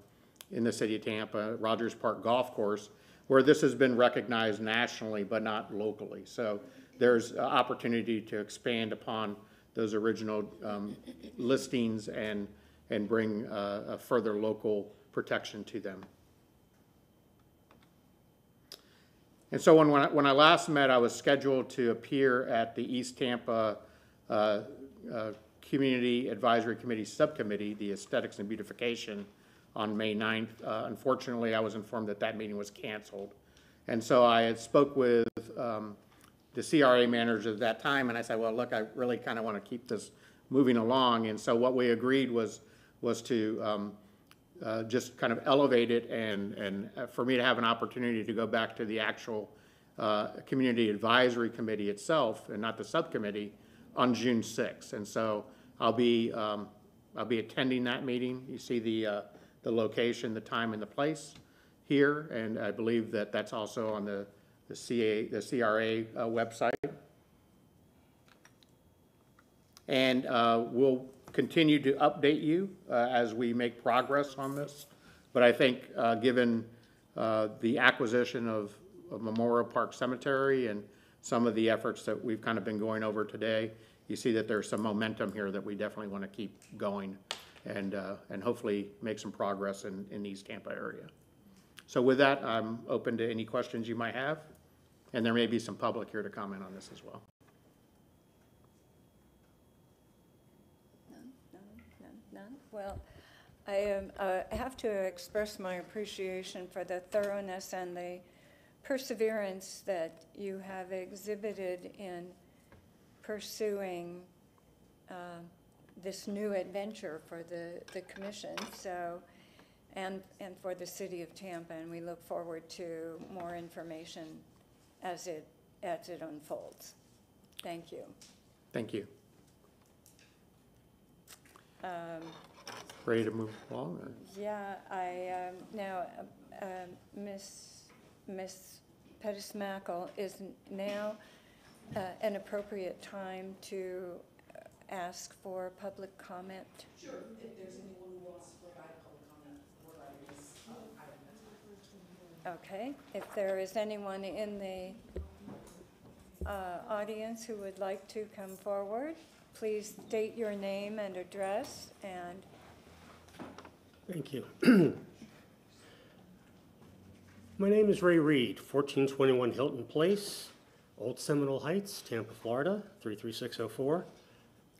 S9: in the city of Tampa, Rogers Park Golf Course, where this has been recognized nationally but not locally. So there's opportunity to expand upon those original um, listings and, and bring uh, a further local protection to them. And so when, when I, when I last met, I was scheduled to appear at the East Tampa uh, uh, Community Advisory Committee Subcommittee, the Aesthetics and Beautification, on May 9th. Uh, Unfortunately, I was informed that that meeting was canceled. And so I had spoke with um, the CRA manager at that time, and I said, well, look, I really kind of want to keep this moving along. And so what we agreed was, was to um, uh, just kind of elevate it and, and uh, for me to have an opportunity to go back to the actual uh, Community Advisory Committee itself and not the subcommittee on June 6th. And so I'll be, um, I'll be attending that meeting. You see the, uh, the location, the time, and the place here, and I believe that that's also on the, the CA, the CRA uh, website. And uh, we'll continue to update you uh, as we make progress on this. But I think, uh, given uh, the acquisition of of Memorial Park Cemetery and some of the efforts that we've kind of been going over today, you see that there's some momentum here that we definitely want to keep going and, uh, and hopefully make some progress in, in East Tampa area. So with that, I'm open to any questions you might have, and there may be some public here to comment on this as well.
S1: None, none, none? Well, I um, uh, have to express my appreciation for the thoroughness and the perseverance that you have exhibited in pursuing uh, this new adventure for the, the commission, so, and, and for the city of Tampa, and we look forward to more information as it, as it unfolds. Thank you.
S9: Thank you.
S1: Um,
S9: Ready to move along, or?
S1: Yeah, I, um, now, uh, um, Ms. Ms. Pettis Mackle, is now uh, an appropriate time to uh, ask for public comment?
S8: Sure, if there's anyone who wants to provide public comment regarding this item.
S1: Okay, if there is anyone in the uh, audience who would like to come forward, please state your name and address, and
S18: Thank you. My name is Ray Reed, 1421 Hilton Place, Old Seminole Heights, Tampa, Florida, 33604.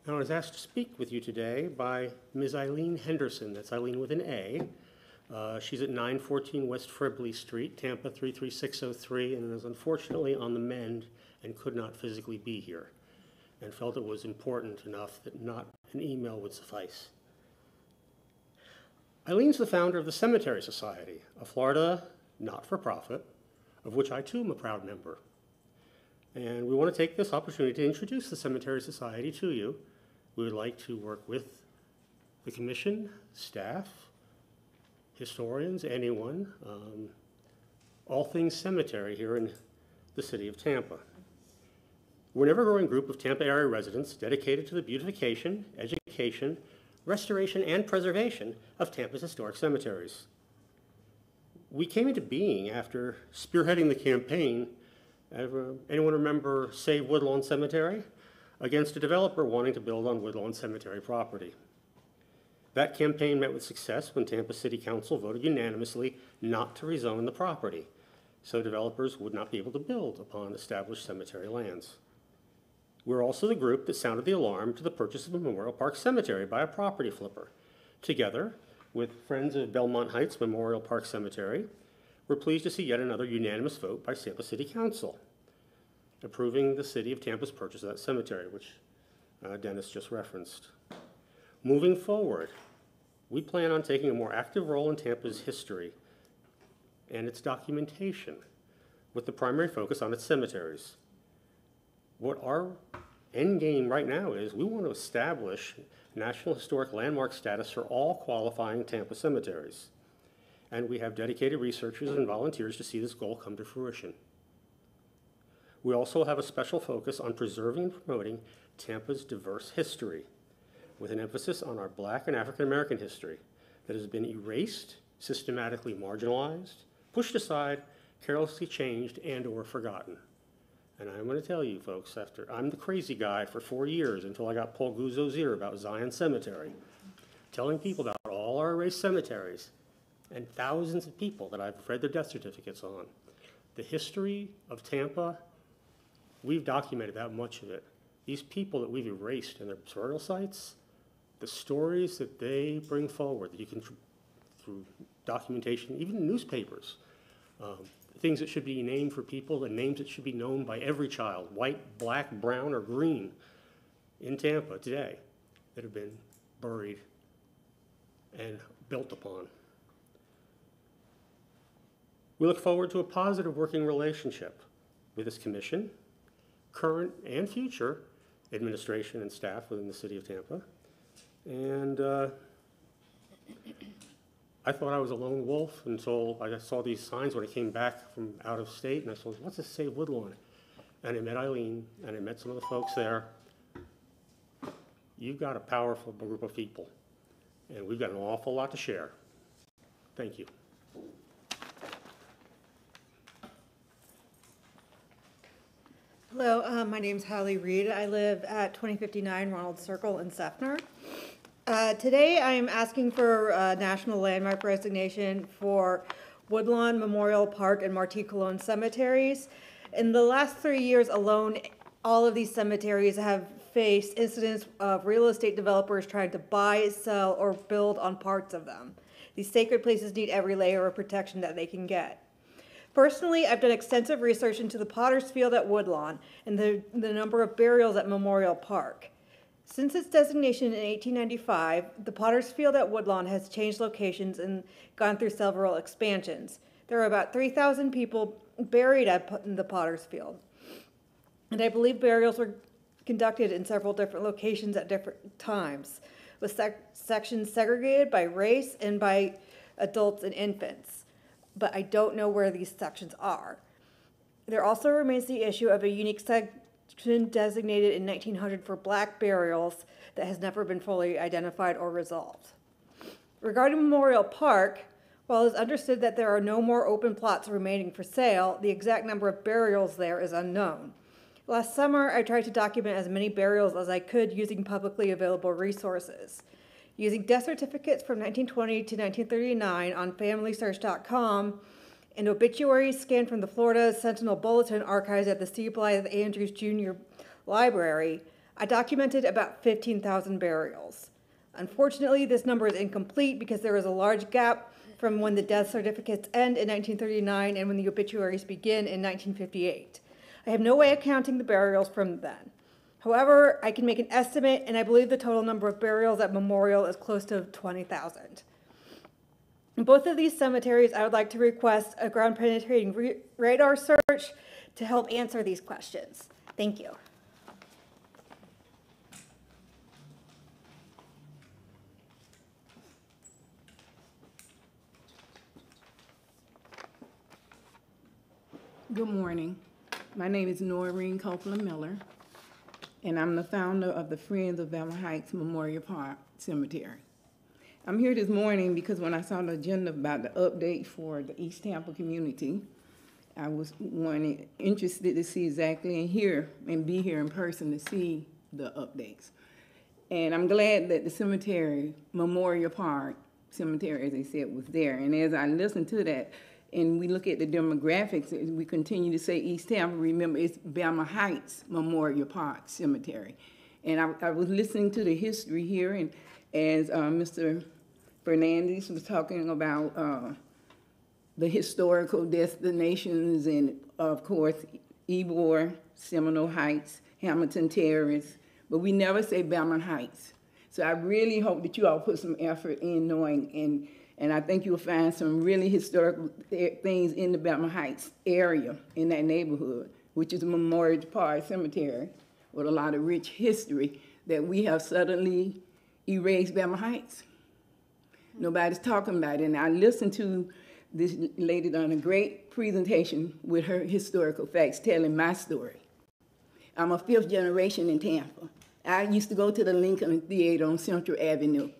S18: And I was asked to speak with you today by Ms. Eileen Henderson, that's Eileen with an A. Uh, She's at 914 West Fribley Street, Tampa, 33603, and is unfortunately on the mend and could not physically be here, and felt it was important enough that not an email would suffice. Eileen's the founder of the Cemetery Society, a Florida not-for-profit, of which I too am a proud member. And we want to take this opportunity to introduce the Cemetery Society to you. We would like to work with the commission, staff, historians, anyone, um, all things cemetery here in the city of Tampa. We're an ever-growing group of Tampa area residents dedicated to the beautification, education, restoration, and preservation of Tampa's historic cemeteries. We came into being after spearheading the campaign. Anyone remember Save Woodlawn Cemetery? Against a developer wanting to build on Woodlawn Cemetery property. That campaign met with success when Tampa City Council voted unanimously not to rezone the property, so developers would not be able to build upon established cemetery lands. We're also the group that sounded the alarm to the purchase of the Memorial Park Cemetery by a property flipper. Together with Friends of Belmont Heights Memorial Park Cemetery, we're pleased to see yet another unanimous vote by Tampa City Council approving the city of Tampa's purchase of that cemetery, which uh, Dennis just referenced. Moving forward, we plan on taking a more active role in Tampa's history and its documentation, with the primary focus on its cemeteries. What our end game right now is, we want to establish National Historic Landmark status for all qualifying Tampa cemeteries. And we have dedicated researchers and volunteers to see this goal come to fruition. We also have a special focus on preserving and promoting Tampa's diverse history, with an emphasis on our Black and African American history that has been erased, systematically marginalized, pushed aside, carelessly changed, and/or forgotten. And I'm going to tell you, folks, after I'm the crazy guy for four years until I got Paul Guzzo's ear about Zion Cemetery, telling people about all our erased cemeteries and thousands of people that I've read their death certificates on. The history of Tampa, we've documented that much of it. These people that we've erased in their burial sites, the stories that they bring forward, that you can, through documentation, even newspapers, um, things that should be named for people and names that should be known by every child, white, black, brown, or green, in Tampa today, that have been buried and built upon. We look forward to a positive working relationship with this commission, current and future administration and staff within the city of Tampa. And uh, I thought I was a lone wolf until I saw these signs when I came back from out of state, and I said, what's this say Woodlawn? And I met Eileen, and I met some of the folks there. You've got a powerful group of people, and we've got an awful lot to share. Thank you.
S19: Hello, uh, my name's Hallie Reed. I live at 2059 Ronald Circle in Seffner. Uh, Today, I am asking for uh, national landmark resignation for Woodlawn Memorial Park and Marti Colon cemeteries. In the last three years alone, all of these cemeteries have faced incidents of real estate developers trying to buy, sell, or build on parts of them. These sacred places need every layer of protection that they can get. Personally, I've done extensive research into the Potter's Field at Woodlawn and the, the number of burials at Memorial Park. Since its designation in 1895, the Potter's Field at Woodlawn has changed locations and gone through several expansions. There are about 3,000 people buried at the Potter's Field. And I believe burials were conducted in several different locations at different times, with sec- sections segregated by race and by adults and infants. but I don't know where these sections are. There also remains the issue of a unique designated in 1900 for black burials that has never been fully identified or resolved. Regarding Memorial Park, while it's understood that there are no more open plots remaining for sale, the exact number of burials there is unknown. Last summer, I tried to document as many burials as I could using publicly available resources. Using death certificates from 1920 to 1939 on FamilySearch.com and obituaries scanned from the Florida Sentinel Bulletin archives at the C. Blythe Andrews Jr. Library, I documented about 15,000 burials. Unfortunately, this number is incomplete because there is a large gap from when the death certificates end in 1939 and when the obituaries begin in 1958. I have no way of counting the burials from then. However, I can make an estimate, and I believe the total number of burials at Memorial is close to 20,000. In both of these cemeteries, I would like to request a ground penetrating radar search to help answer these questions. Thank you.
S20: Good morning. My name is Noreen Copeland Miller, and I'm the founder of the Friends of Belmont Heights Memorial Park Cemetery. I'm here this morning because when I saw the agenda about the update for the East Tampa community, I was wanting, interested to see exactly and hear and be here in person to see the updates. And I'm glad that the cemetery, Memorial Park Cemetery, as they said, was there. And as I listened to that, and we look at the demographics, as we continue to say East Tampa, remember it's Belmont Heights Memorial Park Cemetery. And I, I was listening to the history here, and as uh, Mr. Fernandez was talking about uh, the historical destinations, and of course, Ybor, Seminole Heights, Hamilton Terrace, but we never say Belmont Heights. So I really hope that you all put some effort in knowing, and, and I think you'll find some really historical th- things in the Belmont Heights area, in that neighborhood, which is Memorial Park Cemetery, with a lot of rich history that we have suddenly erased Belmont Heights. Nobody's talking about it. And I listened to this lady done a great presentation with her historical facts, telling my story. I'm a fifth generation in Tampa. I used to go to the Lincoln Theater on Central Avenue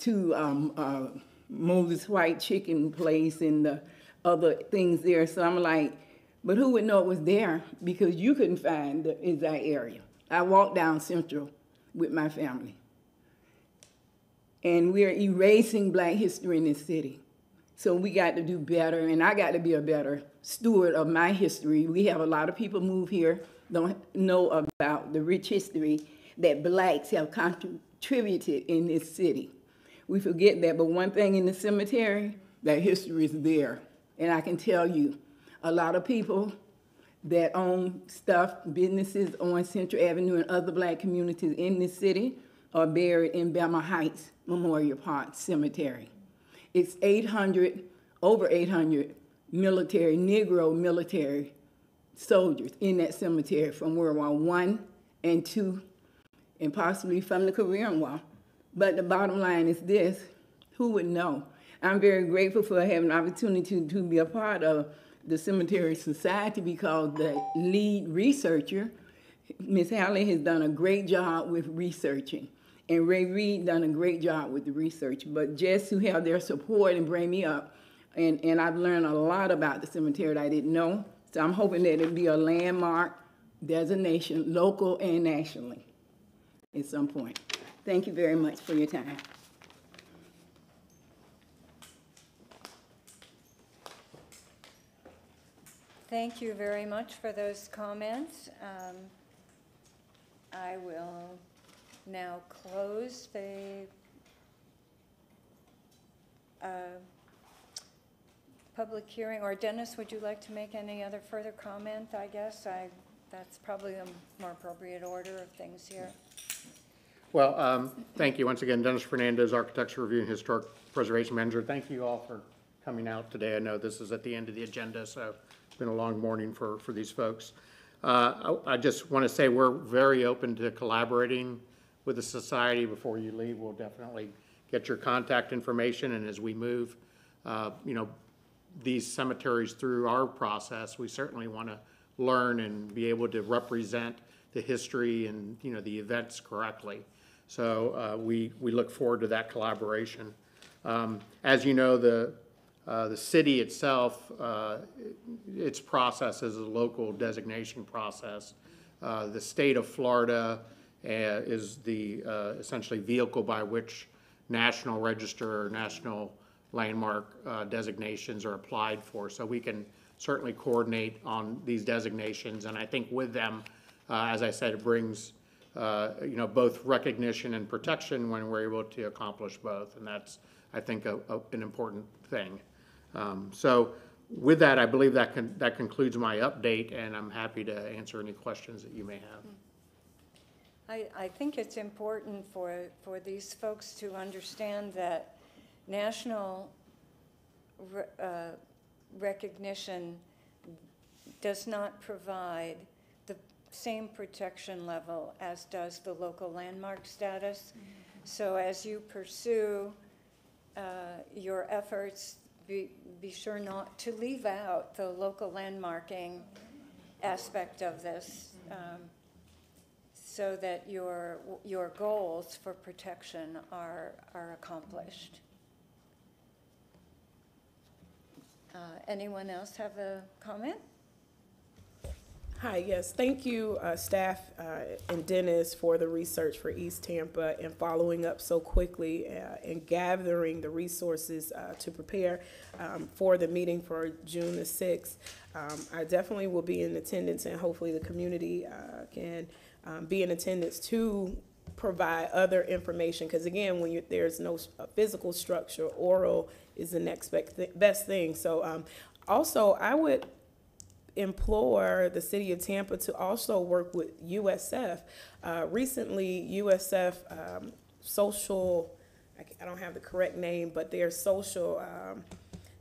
S20: to um, uh, Moses White Chicken Place and the other things there. So I'm like, but who would know it was there? Because you couldn't find the exact area. I walked down Central with my family. And we're erasing black history in this city. So we got to do better, and I got to be a better steward of my history. We have a lot of people move here, don't know about the rich history that blacks have contributed in this city. We forget that, but one thing in the cemetery, that history is there. And I can tell you, a lot of people that own stuff, businesses on Central Avenue and other black communities in this city are buried in Belmont Heights Memorial Park Cemetery. It's 800, over 800 military, Negro military soldiers in that cemetery from World War One and two, and possibly from the Korean War. But the bottom line is this, who would know? I'm very grateful for having an opportunity to, to be a part of the Cemetery Society because the lead researcher, Ms. Hallie, has done a great job with researching. And Ray Reed done a great job with the research. But just to have their support and bring me up, and, and I've learned a lot about the cemetery that I didn't know. So I'm hoping that it'll be a landmark designation, local and nationally, at some point. Thank you very much for your time.
S1: Thank you very much for those comments. Um, I will now close the uh, public hearing, or Dennis, would you like to make any other further comment, I guess? I, that's probably a more appropriate order of things here.
S9: Well, um, thank you once again, Dennis Fernandez, Architecture Review and Historic Preservation Manager. Thank you all for coming out today. I know this is at the end of the agenda, so it's been a long morning for, for these folks. Uh, I, I just want to say we're very open to collaborating with the society. Before you leave, we'll definitely get your contact information, and as we move, uh, you know, these cemeteries through our process, we certainly want to learn and be able to represent the history and, you know, the events correctly. So uh, we, we look forward to that collaboration. Um, As you know, the, uh, the city itself, uh, its process is a local designation process. Uh, The state of Florida is the uh, essentially vehicle by which national register or national landmark uh, designations are applied for. So we can certainly coordinate on these designations. And I think with them, uh, as I said, it brings, uh, you know, both recognition and protection when we're able to accomplish both. And that's, I think, a, a- an important thing. Um, So with that, I believe that con, that concludes my update, and I'm happy to answer any questions that you may have.
S1: I, I think it's important for, for these folks to understand that national re- uh, recognition does not provide the same protection level as does the local landmark status. So as you pursue uh, your efforts, be, be sure not to leave out the local landmarking aspect of this. um, so that your, your goals for protection are, are accomplished. Uh, Anyone else have a comment?
S4: Hi, yes, thank you, uh, staff uh, and Dennis for the research for East Tampa and following up so quickly uh, and gathering the resources uh, to prepare um, for the meeting for June the 6th. Um, I definitely will be in attendance and hopefully the community uh, can um, be in attendance to provide other information. Because again, when you, there's no physical structure, oral is the next best thing. So um, also, I would implore the city of Tampa to also work with USF. Uh, recently, USF um, social, I I don't have the correct name, but their social um,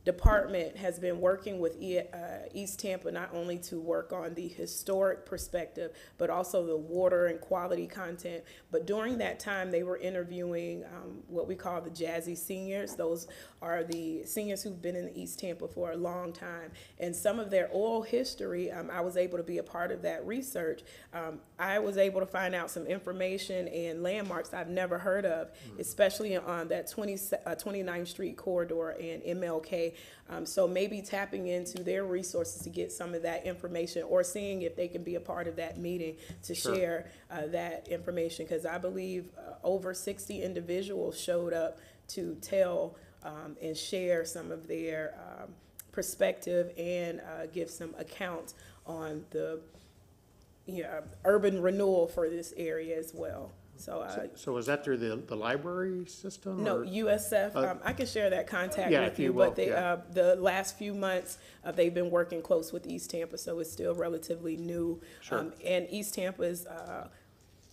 S4: department has been working with E- uh, East Tampa not only to work on the historic perspective, but also the water and quality content. But during that time, they were interviewing um, what we call the Jazzy Seniors. Those are the seniors who've been in East Tampa for a long time. And some of their oral history, um, I was able to be a part of that research. Um, I was able to find out some information and landmarks I've never heard of, especially on that 20, uh, 29th Street corridor and MLK. Um, so maybe tapping into their resources to get some of that information or seeing if they can be a part of that meeting to
S9: Sure.
S4: share uh, that information. Because I believe uh, over 60 individuals showed up to tell um, and share some of their um, perspective and uh, give some accounts on the you know, urban renewal for this area as well. So, uh,
S9: So- So is that through the, the library system?
S4: no,
S9: or-
S4: USF,
S9: Uh,
S4: um, I can share that contact
S9: Yeah,
S4: with
S9: if you
S4: you,
S9: will,
S4: but they,
S9: yeah.
S4: uh, the last few months, uh, they've been working close with East Tampa, so it's still relatively new.
S9: Sure.
S4: Um, And East Tampa is, uh,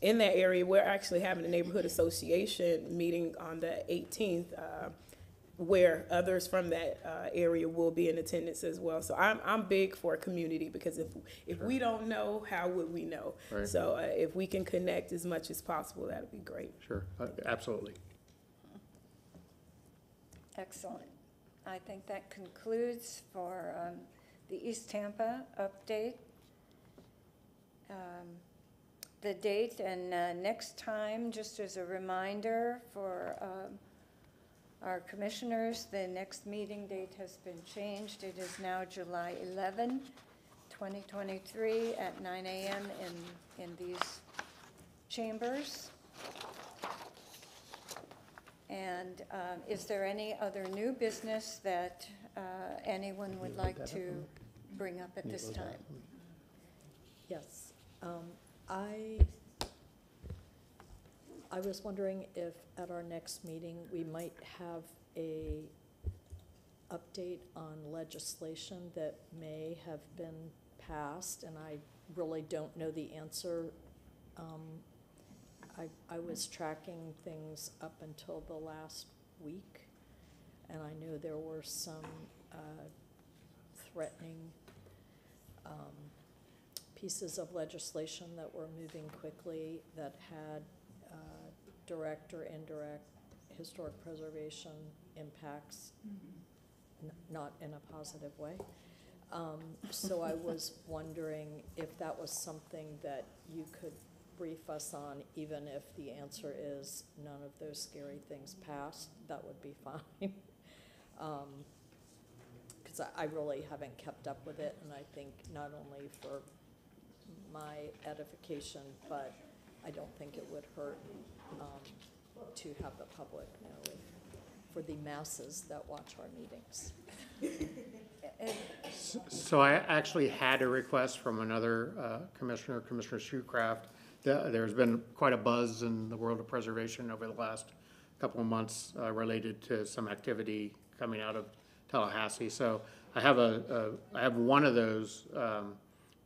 S4: in that area, we're actually having a neighborhood association meeting on the eighteenth, uh, where others from that, uh, area will be in attendance as well. So I'm, I'm big for a community, because if, if we don't know, how would we know?
S9: Right.
S4: So, uh, if we can connect as much as possible, that'd be great.
S9: Sure, uh, absolutely.
S1: Excellent. I think that concludes for um, the East Tampa update. Um, The date and uh, next time, just as a reminder for um, our commissioners, the next meeting date has been changed. It is now July 11, 2023, at 9 a.m. in, in these chambers. And um, is there any other new business that uh, anyone would like to bring up at this time?
S3: Yes. Um, I, I was wondering if at our next meeting, we might have a update on legislation that may have been passed, and I really don't know the answer. Um, I, I was tracking things up until the last week, and I knew there were some uh, threatening um, pieces of legislation that were moving quickly that had direct or indirect historic preservation impacts. n- not in a positive way. Um, So I was wondering if that was something that you could brief us on, even if the answer is none of those scary things passed, that would be fine. Because I, I really haven't kept up with it, and I think not only for my edification, but I don't think it would hurt um, to have the public know if, for the masses that watch our meetings.
S9: So I actually had a request from another uh, commissioner, Commissioner Shoecraft. There- There's been quite a buzz in the world of preservation over the last couple of months uh, related to some activity coming out of Tallahassee. So I have a, a- I have one of those um,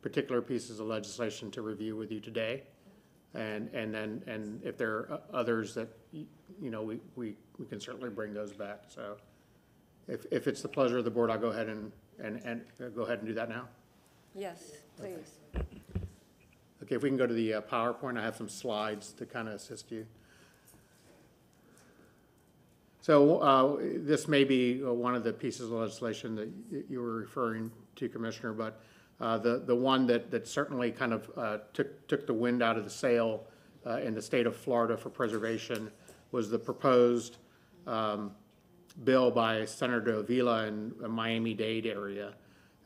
S9: particular pieces of legislation to review with you today. And, and then, and if there are others that, you know, we, we, we can certainly bring those back. So if, if it's the pleasure of the board, I'll go ahead and, and, and uh, go ahead and do that now.
S1: Yes, please.
S9: Okay, if we can go to the uh, PowerPoint, I have some slides to kind of assist you. So uh, this may be uh, one of the pieces of legislation that y- you were referring to, Commissioner, but uh, the, the one that, that certainly kind of uh, took, took the wind out of the sail uh, in the state of Florida for preservation was the proposed um, bill by Senator Avila in the Miami-Dade area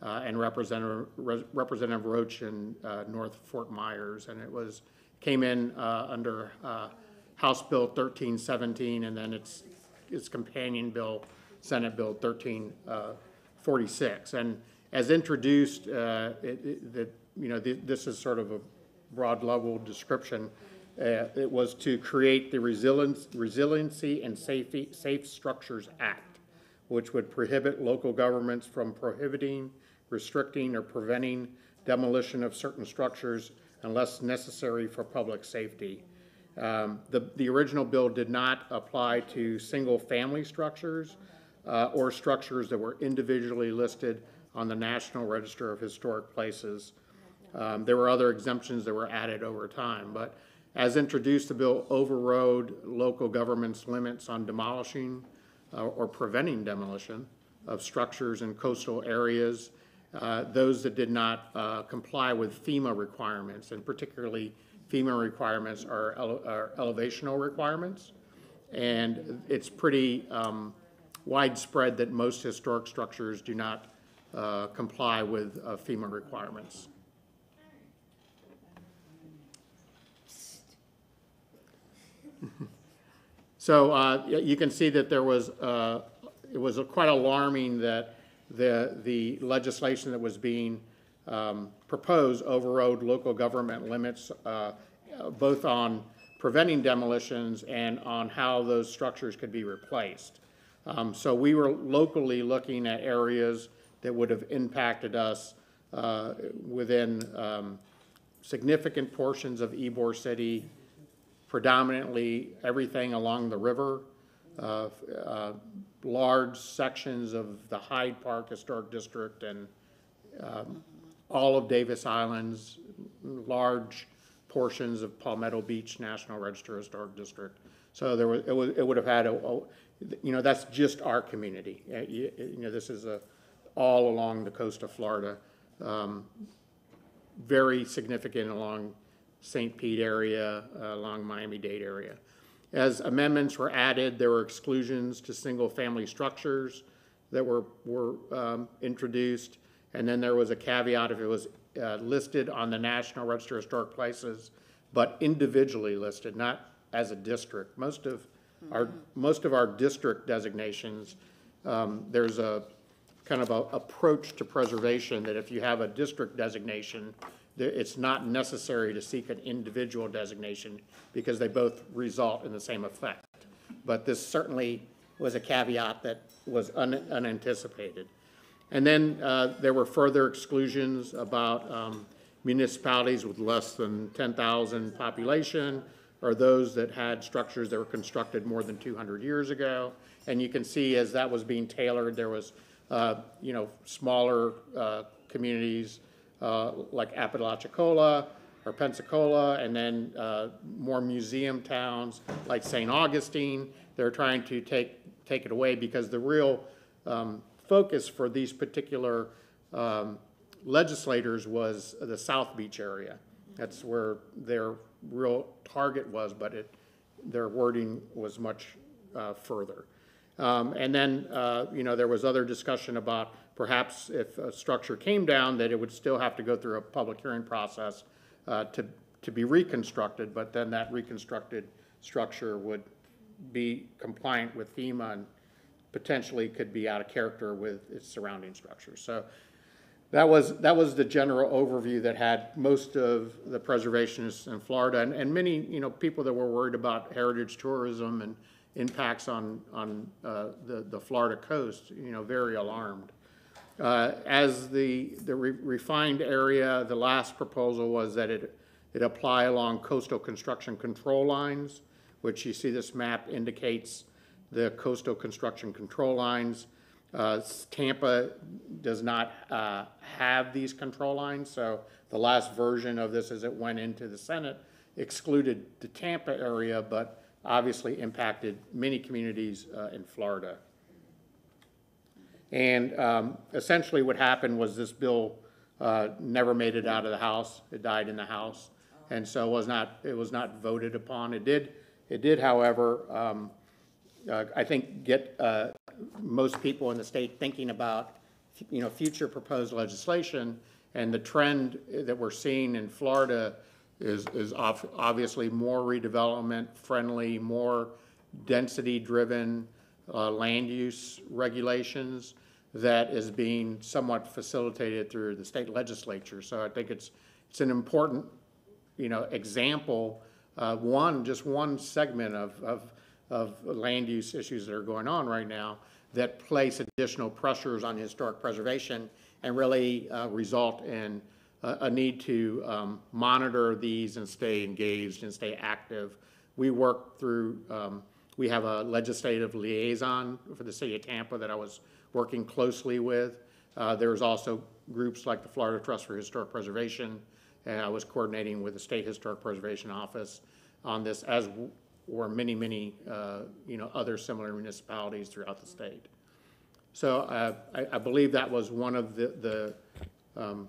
S9: uh, and Representative, Re- Representative Roach in uh, North Fort Myers. And it was, came in under House Bill 1317, and then its, its companion bill, Senate Bill 1346. And as introduced, uh, it, it- that, you know, thi- this is sort of a broad level description. Uh, It was to create the Resilience, Resiliency and Safety, Safe Structures Act, which would prohibit local governments from prohibiting, restricting, or preventing demolition of certain structures unless necessary for public safety. Um, The, the original bill did not apply to single-family structures uh, or structures that were individually listed on the National Register of Historic Places. Um, There were other exemptions that were added over time, but as introduced, the bill overrode local government's limits on demolishing uh, or preventing demolition of structures in coastal areas, uh, those that did not uh, comply with FEMA requirements, and particularly FEMA requirements are ele- are elevational requirements. And it's pretty um, widespread that most historic structures do not uh, comply with uh, FEMA requirements. So uh, you can see that there was, uh, it was quite alarming that the, the legislation that was being um, proposed overrode local government limits, uh, both on preventing demolitions and on how those structures could be replaced. Um, So we were locally looking at areas that would have impacted us uh, within um, significant portions of Ybor City, predominantly everything along the river, uh, uh, large sections of the Hyde Park Historic District and um, all of Davis Islands, large portions of Palmetto Beach National Register Historic District. So there was, it would, it would have had a, a- you know, that's just our community. Uh, You you know, this is a, all along the coast of Florida. Um, Very significant along St. Pete area, uh, along Miami-Dade area. As amendments were added, there were exclusions to single-family structures that were, were um, introduced. And then there was a caveat if it was uh, listed on the National Register of Historic Places, but individually listed, not as a district. Most of our, most of our district designations, um, there's a kind of a approach to preservation that if you have a district designation, it's not necessary to seek an individual designation because they both result in the same effect. But this certainly was a caveat that was un- unanticipated. And then uh, there were further exclusions about um, municipalities with less than 10,000 population or those that had structures that were constructed more than 200 years ago. And you can see as that was being tailored, there was, you know, smaller uh, communities uh, like Apalachicola or Pensacola, and then uh, more museum towns like St. Augustine. They're trying to take, take it away because the real um, focus for these particular um, legislators was the South Beach area. That's where their real target was, but it, their wording was much uh, further. Um, And then, uh, you know, there was other discussion about perhaps if a structure came down, that it would still have to go through a public hearing process uh, to, to be reconstructed, but then that reconstructed structure would be compliant with FEMA and potentially could be out of character with its surrounding structures. So that was, that was the general overview that had most of the preservationists in Florida and, and many, you know, people that were worried about heritage tourism and impacts on, on uh, the, the Florida coast, you know, very alarmed. Uh, As the, the re- refined area, the last proposal was that it, it apply along coastal construction control lines, which you see this map indicates the coastal construction control lines. Uh, Tampa does not uh, have these control lines, so the last version of this as it went into the Senate excluded the Tampa area, but obviously impacted many communities uh, in Florida. And um, essentially what happened was this bill uh, never made it out of the House. It died in the House. And so it was not, it was not voted upon. It did, it did, however, um, uh, I think, get uh, most people in the state thinking about, you know, future proposed legislation. And the trend that we're seeing in Florida is, is ob- obviously more redevelopment friendly, more density-driven uh, land use regulations that is being somewhat facilitated through the state legislature. So I think it's, it's an important, you know, example, uh, one, just one segment of, of, of land use issues that are going on right now that place additional pressures on historic preservation and really uh, result in a, need to um, monitor these and stay engaged and stay active. We work through, um, we have a legislative liaison for the city of Tampa that I was working closely with. Uh, There's also groups like the Florida Trust for Historic Preservation, and I was coordinating with the State Historic Preservation Office on this, as were many, many, uh, you know, other similar municipalities throughout the state. So uh, I, I believe that was one of the, the um,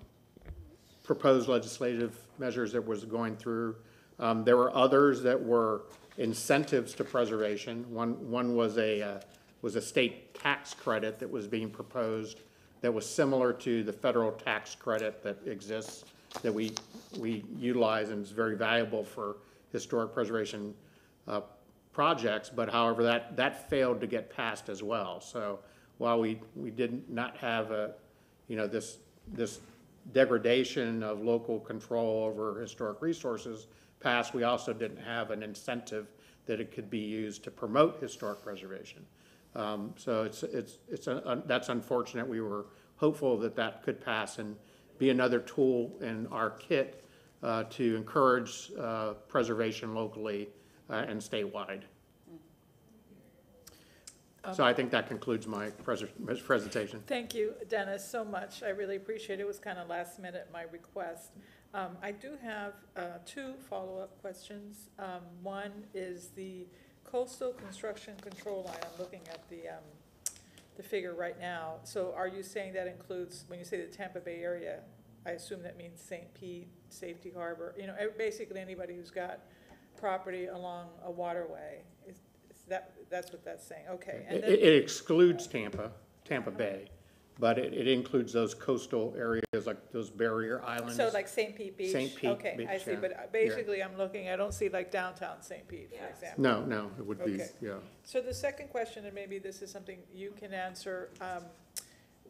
S9: proposed legislative measures that was going through. Um, There were others that were incentives to preservation. One, one was a, uh, was a state tax credit that was being proposed that was similar to the federal tax credit that exists, that we, we utilize and is very valuable for historic preservation uh, projects, but however, that, that failed to get passed as well. So while we, we did not have a, you know, this, this degradation of local control over historic resources passed, we also didn't have an incentive that it could be used to promote historic preservation. Um, So it's, it's, it's, a- un- that's unfortunate. We were hopeful that that could pass and be another tool in our kit uh, to encourage uh, preservation locally uh, and statewide. So I think that concludes my pres- presentation.
S6: Thank you, Dennis, so much. I really appreciate it. It was kind of last minute, my request. Um, I do have, uh, two follow-up questions. Um, one is the coastal construction control line. I'm looking at the, um, the figure right now. So are you saying that includes, when you say the Tampa Bay area, I assume that means St. Pete, Safety Harbor, you know, basically anybody who's got property along a waterway? Is, is that, that's what that's saying, okay. And
S9: It
S6: then-
S9: it excludes Tampa, Tampa Bay, but it it includes those coastal areas like those barrier islands.
S6: So like St. Pete Beach?
S9: St. Pete
S6: Okay, I see,
S9: yeah,
S6: but uh,
S9: yeah.
S6: basically I'm looking, I don't see like downtown St. Pete, for example.
S9: No, no, it would be,
S6: Okay.
S9: yeah.
S6: So the second question, and maybe this is something you can answer, um,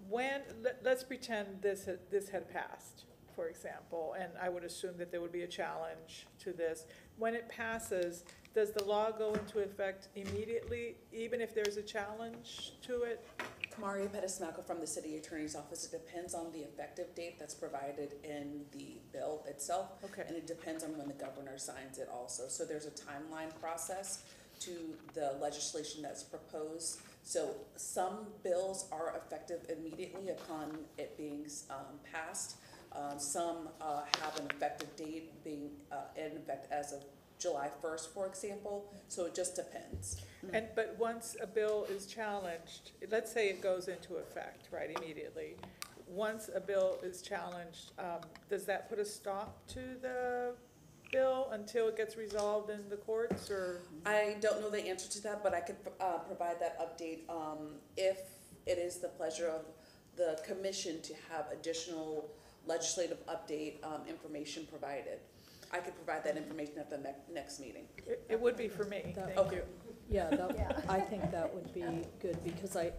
S6: when, let, let's pretend this, had- this had passed, for example, and I would assume that there would be a challenge to this. When it passes, does the law go into effect immediately, even if there's a challenge to it?
S8: Maria Pettis-Mackle from the City Attorney's Office. It depends on the effective date that's provided in the bill itself.
S6: Okay.
S8: And it depends on when the governor signs it also. So there's a timeline process to the legislation that's proposed. So some bills are effective immediately upon it being um, passed. Um, Some uh, have an effective date being uh, in effect as of July first, for example, so it just depends.
S6: And, but once a bill is challenged, let's say it goes into effect, right, immediately. Once a bill is challenged, um, does that put a stop to the bill until it gets resolved in the courts, or?
S8: I don't know the answer to that, but I could, uh, provide that update, um, if it is the pleasure of the commission to have additional legislative update, um, information provided. I could provide that information at the next, next meeting.
S6: It, it would be for me,
S3: That-
S6: thank you.
S3: Yeah, that, I think that would be good, because I,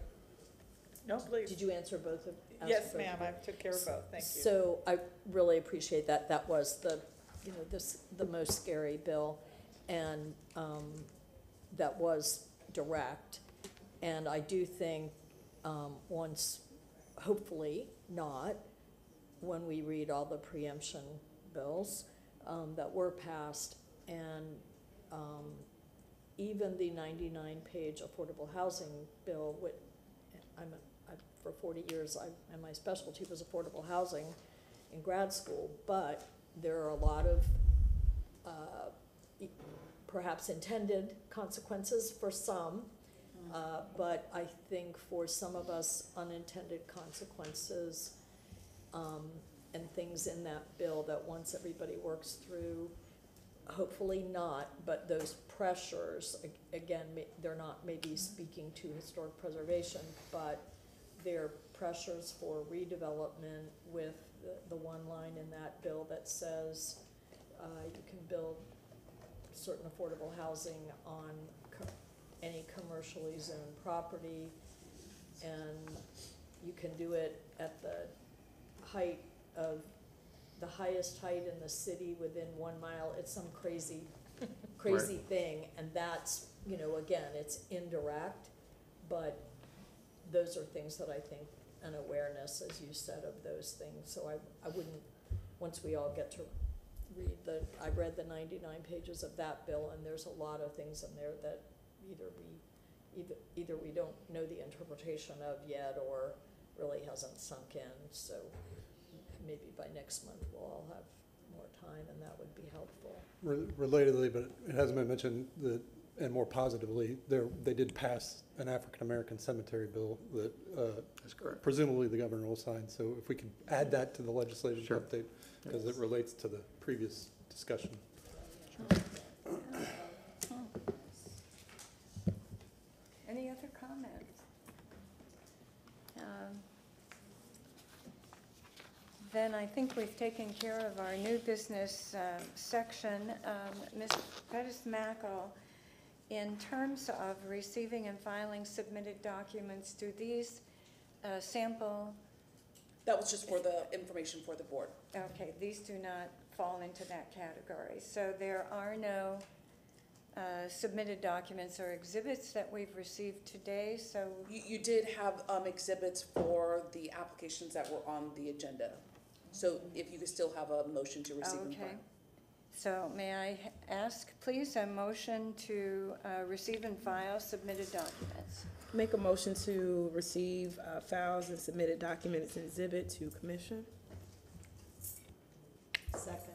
S6: No, please.
S3: did you answer both of? answer
S6: Yes,
S3: both
S6: ma'am, I took care of both, thank you.
S3: So I really appreciate that. That was the, you know, this, the most scary bill. And um, that was direct. And I do think, um, once, hopefully not, when we read all the preemption bills um, that were passed and um, even the ninety-nine page affordable housing bill, which, I'm, a- I, for forty years, I, and my specialty was affordable housing in grad school, but there are a lot of, uh, perhaps intended consequences for some, uh, but I think for some of us, unintended consequences, um, and things in that bill that once everybody works through, hopefully not, but those pressures, a- again, ma- they're not maybe speaking to historic preservation, but they're pressures for redevelopment with the, the one line in that bill that says, uh, you can build certain affordable housing on co- any commercially zoned property, and you can do it at the height of, the highest height in the city within one mile, it's some crazy, crazy thing, and that's, you know, again, it's indirect, but those are things that I think, an awareness, as you said, of those things, so I, I wouldn't, once we all get to read the, I read the ninety-nine pages of that bill, and there's a lot of things in there that either we, either, either we don't know the interpretation of yet, or really hasn't sunk in, so maybe by next month we'll all have more time, and that would be helpful.
S2: Re- Relatedly, but it hasn't been mentioned, that, and more positively, there, they did pass an African-American cemetery bill that uh, presumably the governor will sign. So if we could add that to the legislative
S9: Sure.
S2: update, because it relates to the previous discussion.
S1: Any other comments? Um, Then I think we've taken care of our new business um, section. Um, Ms. Pettis Mackle, in terms of receiving and filing submitted documents, do these uh, sample,
S8: That was just for the information for the board.
S1: okay, these do not fall into that category. So there are no uh, submitted documents or exhibits that we've received today, so
S8: You, you did have, um, exhibits for the applications that were on the agenda. So if you could still have a motion to receive and
S1: Okay.
S8: file.
S1: So may I h- ask, please, a motion to uh, receive and file submitted documents?
S4: Make a motion to receive uh, files and submitted documents and exhibit to commission.
S3: Second.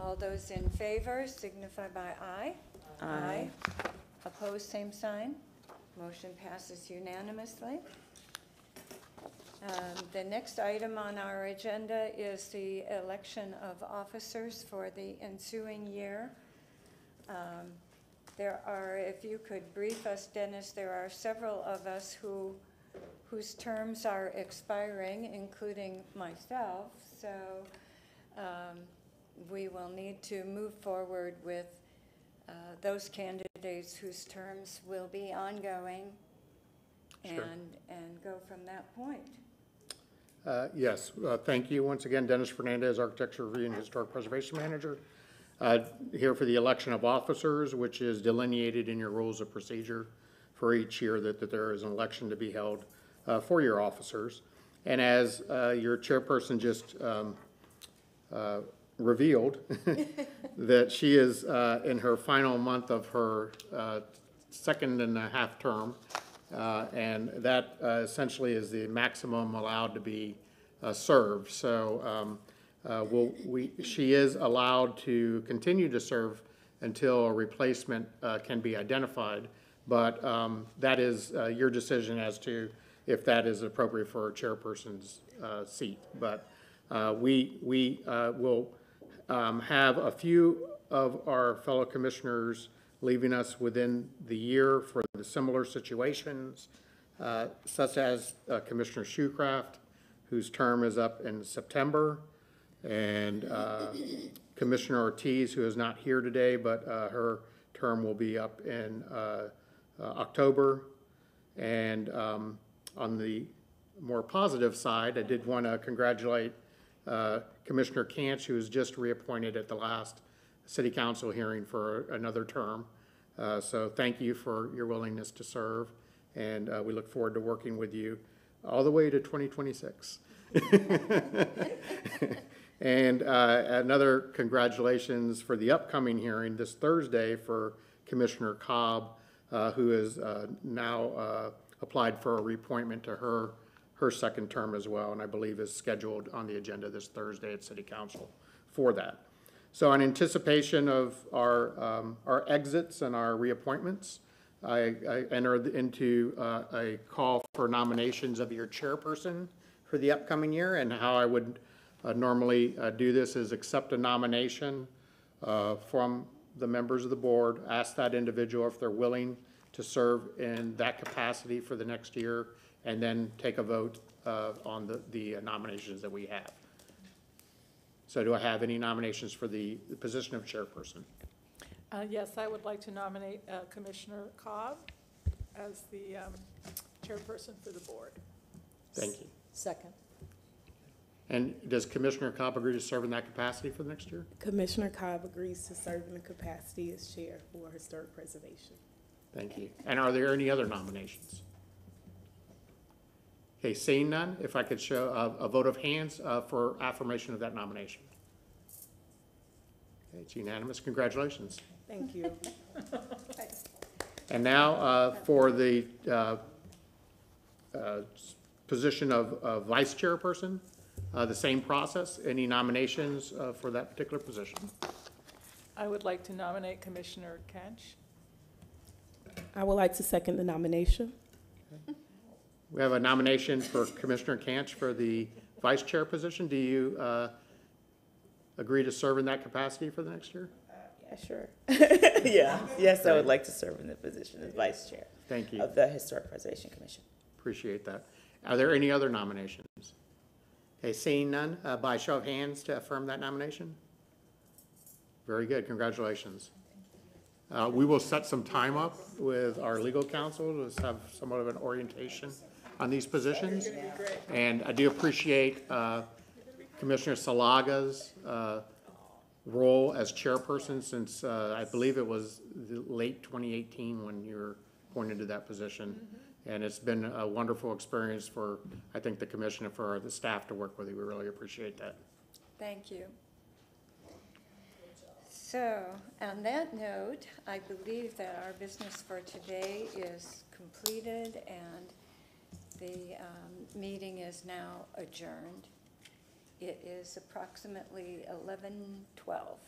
S1: All those in favor signify by aye.
S5: Aye.
S1: Opposed, same sign. Motion passes unanimously. Um, The next item on our agenda is the election of officers for the ensuing year. Um, There are, if you could brief us, Dennis, there are several of us who, whose terms are expiring, including myself. So um, we will need to move forward with uh, those candidates whose terms will be ongoing
S9: Sure.
S1: and, and go from that point.
S9: Uh, Yes, uh, thank you. Once again, Dennis Fernandez, Architecture Review and Historic Preservation Manager. Uh, Here for the election of officers, which is delineated in your rules of procedure for each year that, that there is an election to be held uh, for your officers. And as uh, your chairperson just um, uh, revealed, that she is uh, in her final month of her uh, second and a half term. Uh, And that uh, essentially is the maximum allowed to be uh, served. So um, uh, will, we, she is allowed to continue to serve until a replacement uh, can be identified. But um, that is uh, your decision as to if that is appropriate for a chairperson's seat. But we, we will um, have a few of our fellow commissioners leaving us within the year for the similar situations, uh, such as uh, Commissioner Shoecraft, whose term is up in September, and uh, Commissioner Ortiz, who is not here today, but uh, her term will be up in uh, uh, October. And um, on the more positive side, I did want to congratulate Commissioner Cantch, who was just reappointed at the last city council hearing for another term. Uh, So thank you for your willingness to serve, and uh, we look forward to working with you all the way to 2026. And uh, another congratulations for the upcoming hearing this Thursday for Commissioner Cobb, uh, who has uh, now uh, applied for a reappointment to her, her second term as well, and I believe is scheduled on the agenda this Thursday at City Council for that. So in anticipation of our, um, our exits and our reappointments, I, I enter into uh, a call for nominations of your chairperson for the upcoming year, and how I would uh, normally uh, do this is accept a nomination uh, from the members of the board, ask that individual if they're willing to serve in that capacity for the next year, and then take a vote uh, on the, the nominations that we have. So do I have any nominations for the the position of chairperson?
S6: Uh, Yes, I would like to nominate uh, Commissioner Cobb as the um, chairperson for the board.
S9: Thank you.
S3: Second.
S9: And does Commissioner Cobb agree to serve in that capacity for the next year?
S4: Commissioner Cobb agrees to serve in the capacity as chair for historic preservation.
S9: Thank you. And are there any other nominations? Okay, seeing none, if I could show a, a vote of hands uh, for affirmation of that nomination. Okay, It's unanimous. Congratulations.
S4: Thank you.
S9: And now uh, for the uh, uh, position of of vice chairperson, uh, the same process. Any nominations uh, for that particular position?
S6: I would like to nominate Commissioner Kench.
S4: I would like to second the nomination.
S9: We have a nomination for Commissioner Canch for the vice chair position. Do you uh, agree to serve in that capacity for the next year?
S5: Yeah, sure. Yeah, yes, I would like to serve in the position as vice chair
S9: Thank you.
S5: of the Historic Preservation Commission.
S9: Appreciate that. Are there any other nominations? Okay, seeing none, uh, by show of hands to affirm that nomination? Very good, congratulations. Uh, We will set some time up with our legal counsel to have somewhat of an orientation on these positions. And I do appreciate uh, Commissioner Salaga's uh, role as chairperson since uh, I believe it was the late 2018 when you were appointed to that position. And it's been a wonderful experience for, I think, the commission and for the staff to work with you. We really appreciate that.
S1: Thank you. So, on that note, I believe that our business for today is completed and the um, meeting is now adjourned. It is approximately 11:12.